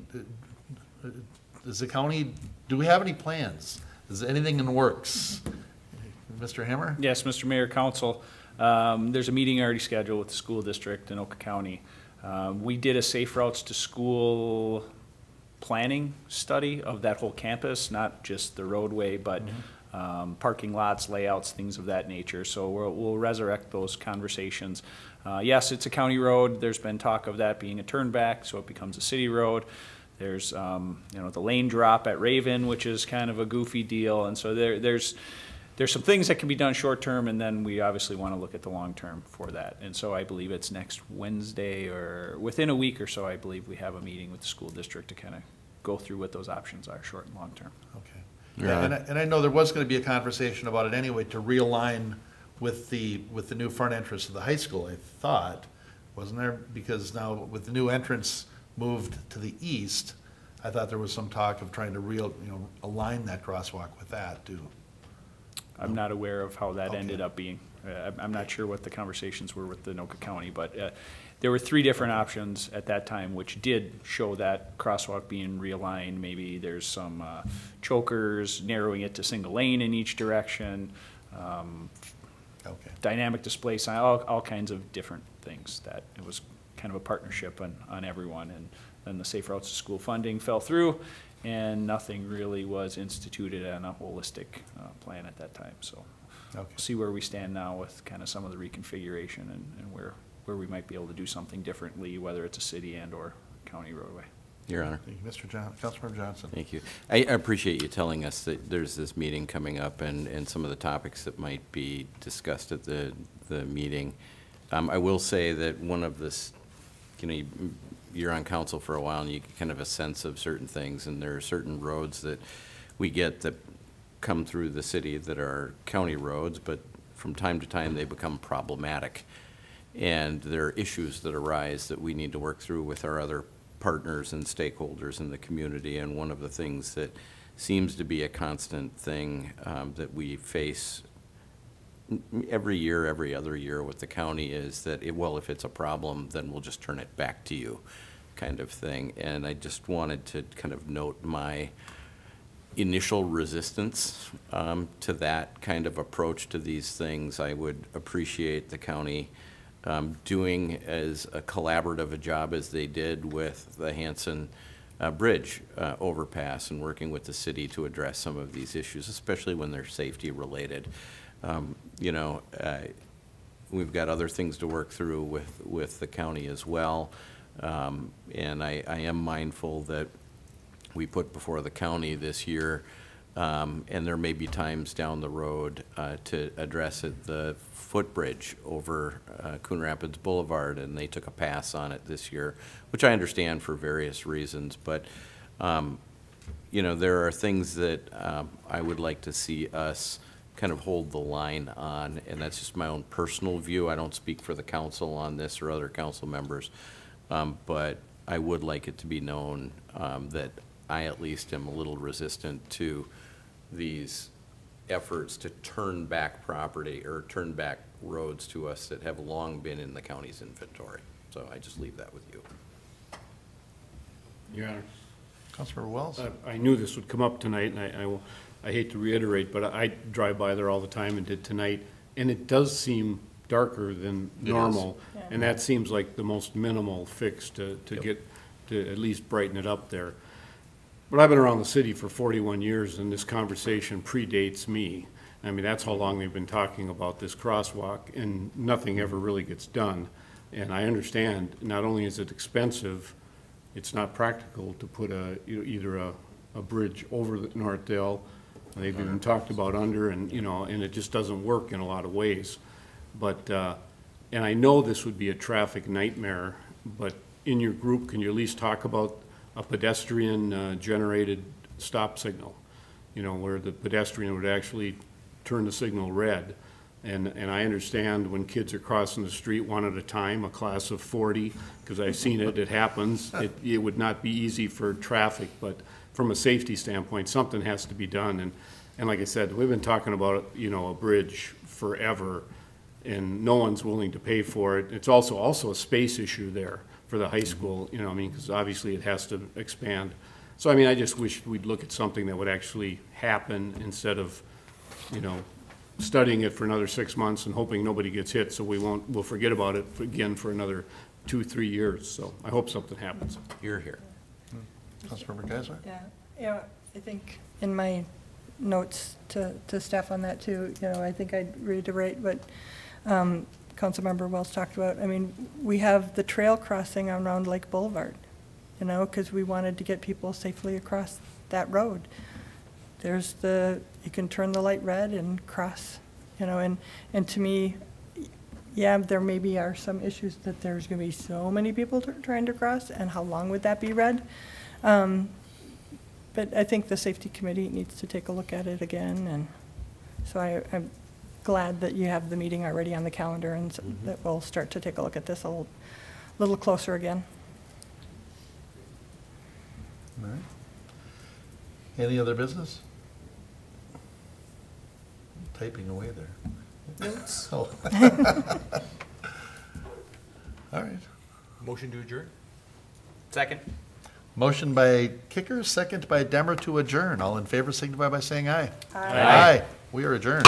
Speaker 1: does the county, do we have any plans? Is anything in works? Mr. Himmer?
Speaker 16: Yes, Mr. Mayor, Council, um, there's a meeting already scheduled with the school district Anoka County. Um, We did a safe routes to school planning study of that whole campus, not just the roadway, but um, parking lots, layouts, things of that nature. So we'll, we'll resurrect those conversations. Uh, Yes, it's a county road. There's been talk of that being a turnback, so it becomes a city road. There's, um, you know, the lane drop at Raven, which is kind of a goofy deal. And so there, there's, there's some things that can be done short-term, and then we obviously want to look at the long-term for that. And so I believe it's next Wednesday, or within a week or so, I believe we have a meeting with the school district to kind of go through what those options are, short and long-term.
Speaker 1: Okay. Yeah, and I, and I know there was gonna be a conversation about it anyway, to realign with the, with the new front entrance of the high school, I thought, wasn't there? Because now with the new entrance moved to the east, I thought there was some talk of trying to real, you know, align that crosswalk with that too.
Speaker 16: I'm not aware of how that ended up being. Uh, I'm- I'm not sure what the conversations were with the Anoka County, but uh, there were three different options at that time, which did show that crosswalk being realigned. Maybe there's some uh, chokers, narrowing it to single lane in each direction, um, dynamic display sign, all, all kinds of different things that it was kind of a partnership on, on everyone. And then the Safe Routes to School funding fell through, and nothing really was instituted on a holistic uh, plan at that time. So we'll see where we stand now with kind of some of the reconfiguration and, and where, where we might be able to do something differently, whether it's a city and or county roadway.
Speaker 13: Your Honor.
Speaker 1: Thank you, Mr. John, Councilmember Johnson.
Speaker 13: Thank you. I appreciate you telling us that there's this meeting coming up and, and some of the topics that might be discussed at the, the meeting. Um, I will say that one of this, you know, you- you're on council for a while and you get kind of a sense of certain things, and there are certain roads that we get that come through the city that are county roads, but from time to time, they become problematic. And there are issues that arise that we need to work through with our other partners and stakeholders in the community. And one of the things that seems to be a constant thing um, that we face every year, every other year with the county is that, it- well, if it's a problem, then we'll just turn it back to you, kind of thing. And I just wanted to kind of note my initial resistance um, to that kind of approach to these things. I would appreciate the county um, doing as a collaborative a job as they did with the Hanson uh, Bridge uh, overpass and working with the city to address some of these issues, especially when they're safety related. Um, You know, uh, we've got other things to work through with, with the county as well. Um, And I, I am mindful that we put before the county this year, um, and there may be times down the road uh, to address it, the footbridge over uh, Coon Rapids Boulevard, and they took a pass on it this year, which I understand for various reasons, but, um, you know, there are things that um, I would like to see us kind of hold the line on, and that's just my own personal view. I don't speak for the council on this or other council members, um, but I would like it to be known um, that I at least am a little resistant to these efforts to turn back property or turn back roads to us that have long been in the county's inventory. So I just leave that with you.
Speaker 19: Your Honor.
Speaker 1: Councilmember Wells?
Speaker 19: I- I knew this would come up tonight, and I- I, I hate to reiterate, but I drive by there all the time and did tonight, and it does seem darker than
Speaker 13: It is.
Speaker 19: normal.
Speaker 13: Yeah.
Speaker 19: And that seems like the most minimal fix to, to
Speaker 13: Yep.
Speaker 19: get, to at least brighten it up there. But I've been around the city for 41 years, and this conversation predates me. I mean, that's how long they've been talking about this crosswalk, and nothing ever really gets done. And I understand, not only is it expensive, it's not practical to put a, you know, either a, a bridge over the Northdale, they've even talked about under, and, you know, and it just doesn't work in a lot of ways. But, uh, and I know this would be a traffic nightmare, but in your group, can you at least talk about a pedestrian-generated uh, stop signal? You know, where the pedestrian would actually turn the signal red. And, and I understand when kids are crossing the street one at a time, a class of 40, because I've seen it, it happens. It, it would not be easy for traffic, but from a safety standpoint, something has to be done. And, and like I said, we've been talking about, you know, a bridge forever, and no one's willing to pay for it. It's also, also a space issue there for the high school, you know, I mean, because obviously it has to expand. So, I mean, I just wish we'd look at something that would actually happen instead of, you know, studying it for another six months and hoping nobody gets hit, so we won't, we'll forget about it again for another two, three years. So I hope something happens.
Speaker 13: You're here, here.
Speaker 1: Councilmember Geisler?
Speaker 4: Yeah, yeah, I think in my notes to, to staff on that too, you know, I think I'd reiterate what um, Councilmember Wells talked about. I mean, we have the trail crossing on Round Lake Boulevard, you know, because we wanted to get people safely across that road. There's the, you can turn the light red and cross, you know, and, and to me, yeah, there maybe are some issues that there's gonna be so many people tr- trying to cross, and how long would that be red? Um, But I think the safety committee needs to take a look at it again, and so I, I'm glad that you have the meeting already on the calendar, and so mm-hmm. that we'll start to take a look at this a little, little closer again.
Speaker 1: All right. Any other business? Typing away there.
Speaker 4: Notes.
Speaker 1: Oh. All right.
Speaker 8: Motion to adjourn? Second.
Speaker 1: Motion by Kicker, second by Demmer to adjourn. All in favor signify by saying aye.
Speaker 4: Aye.
Speaker 1: Aye. We are adjourned.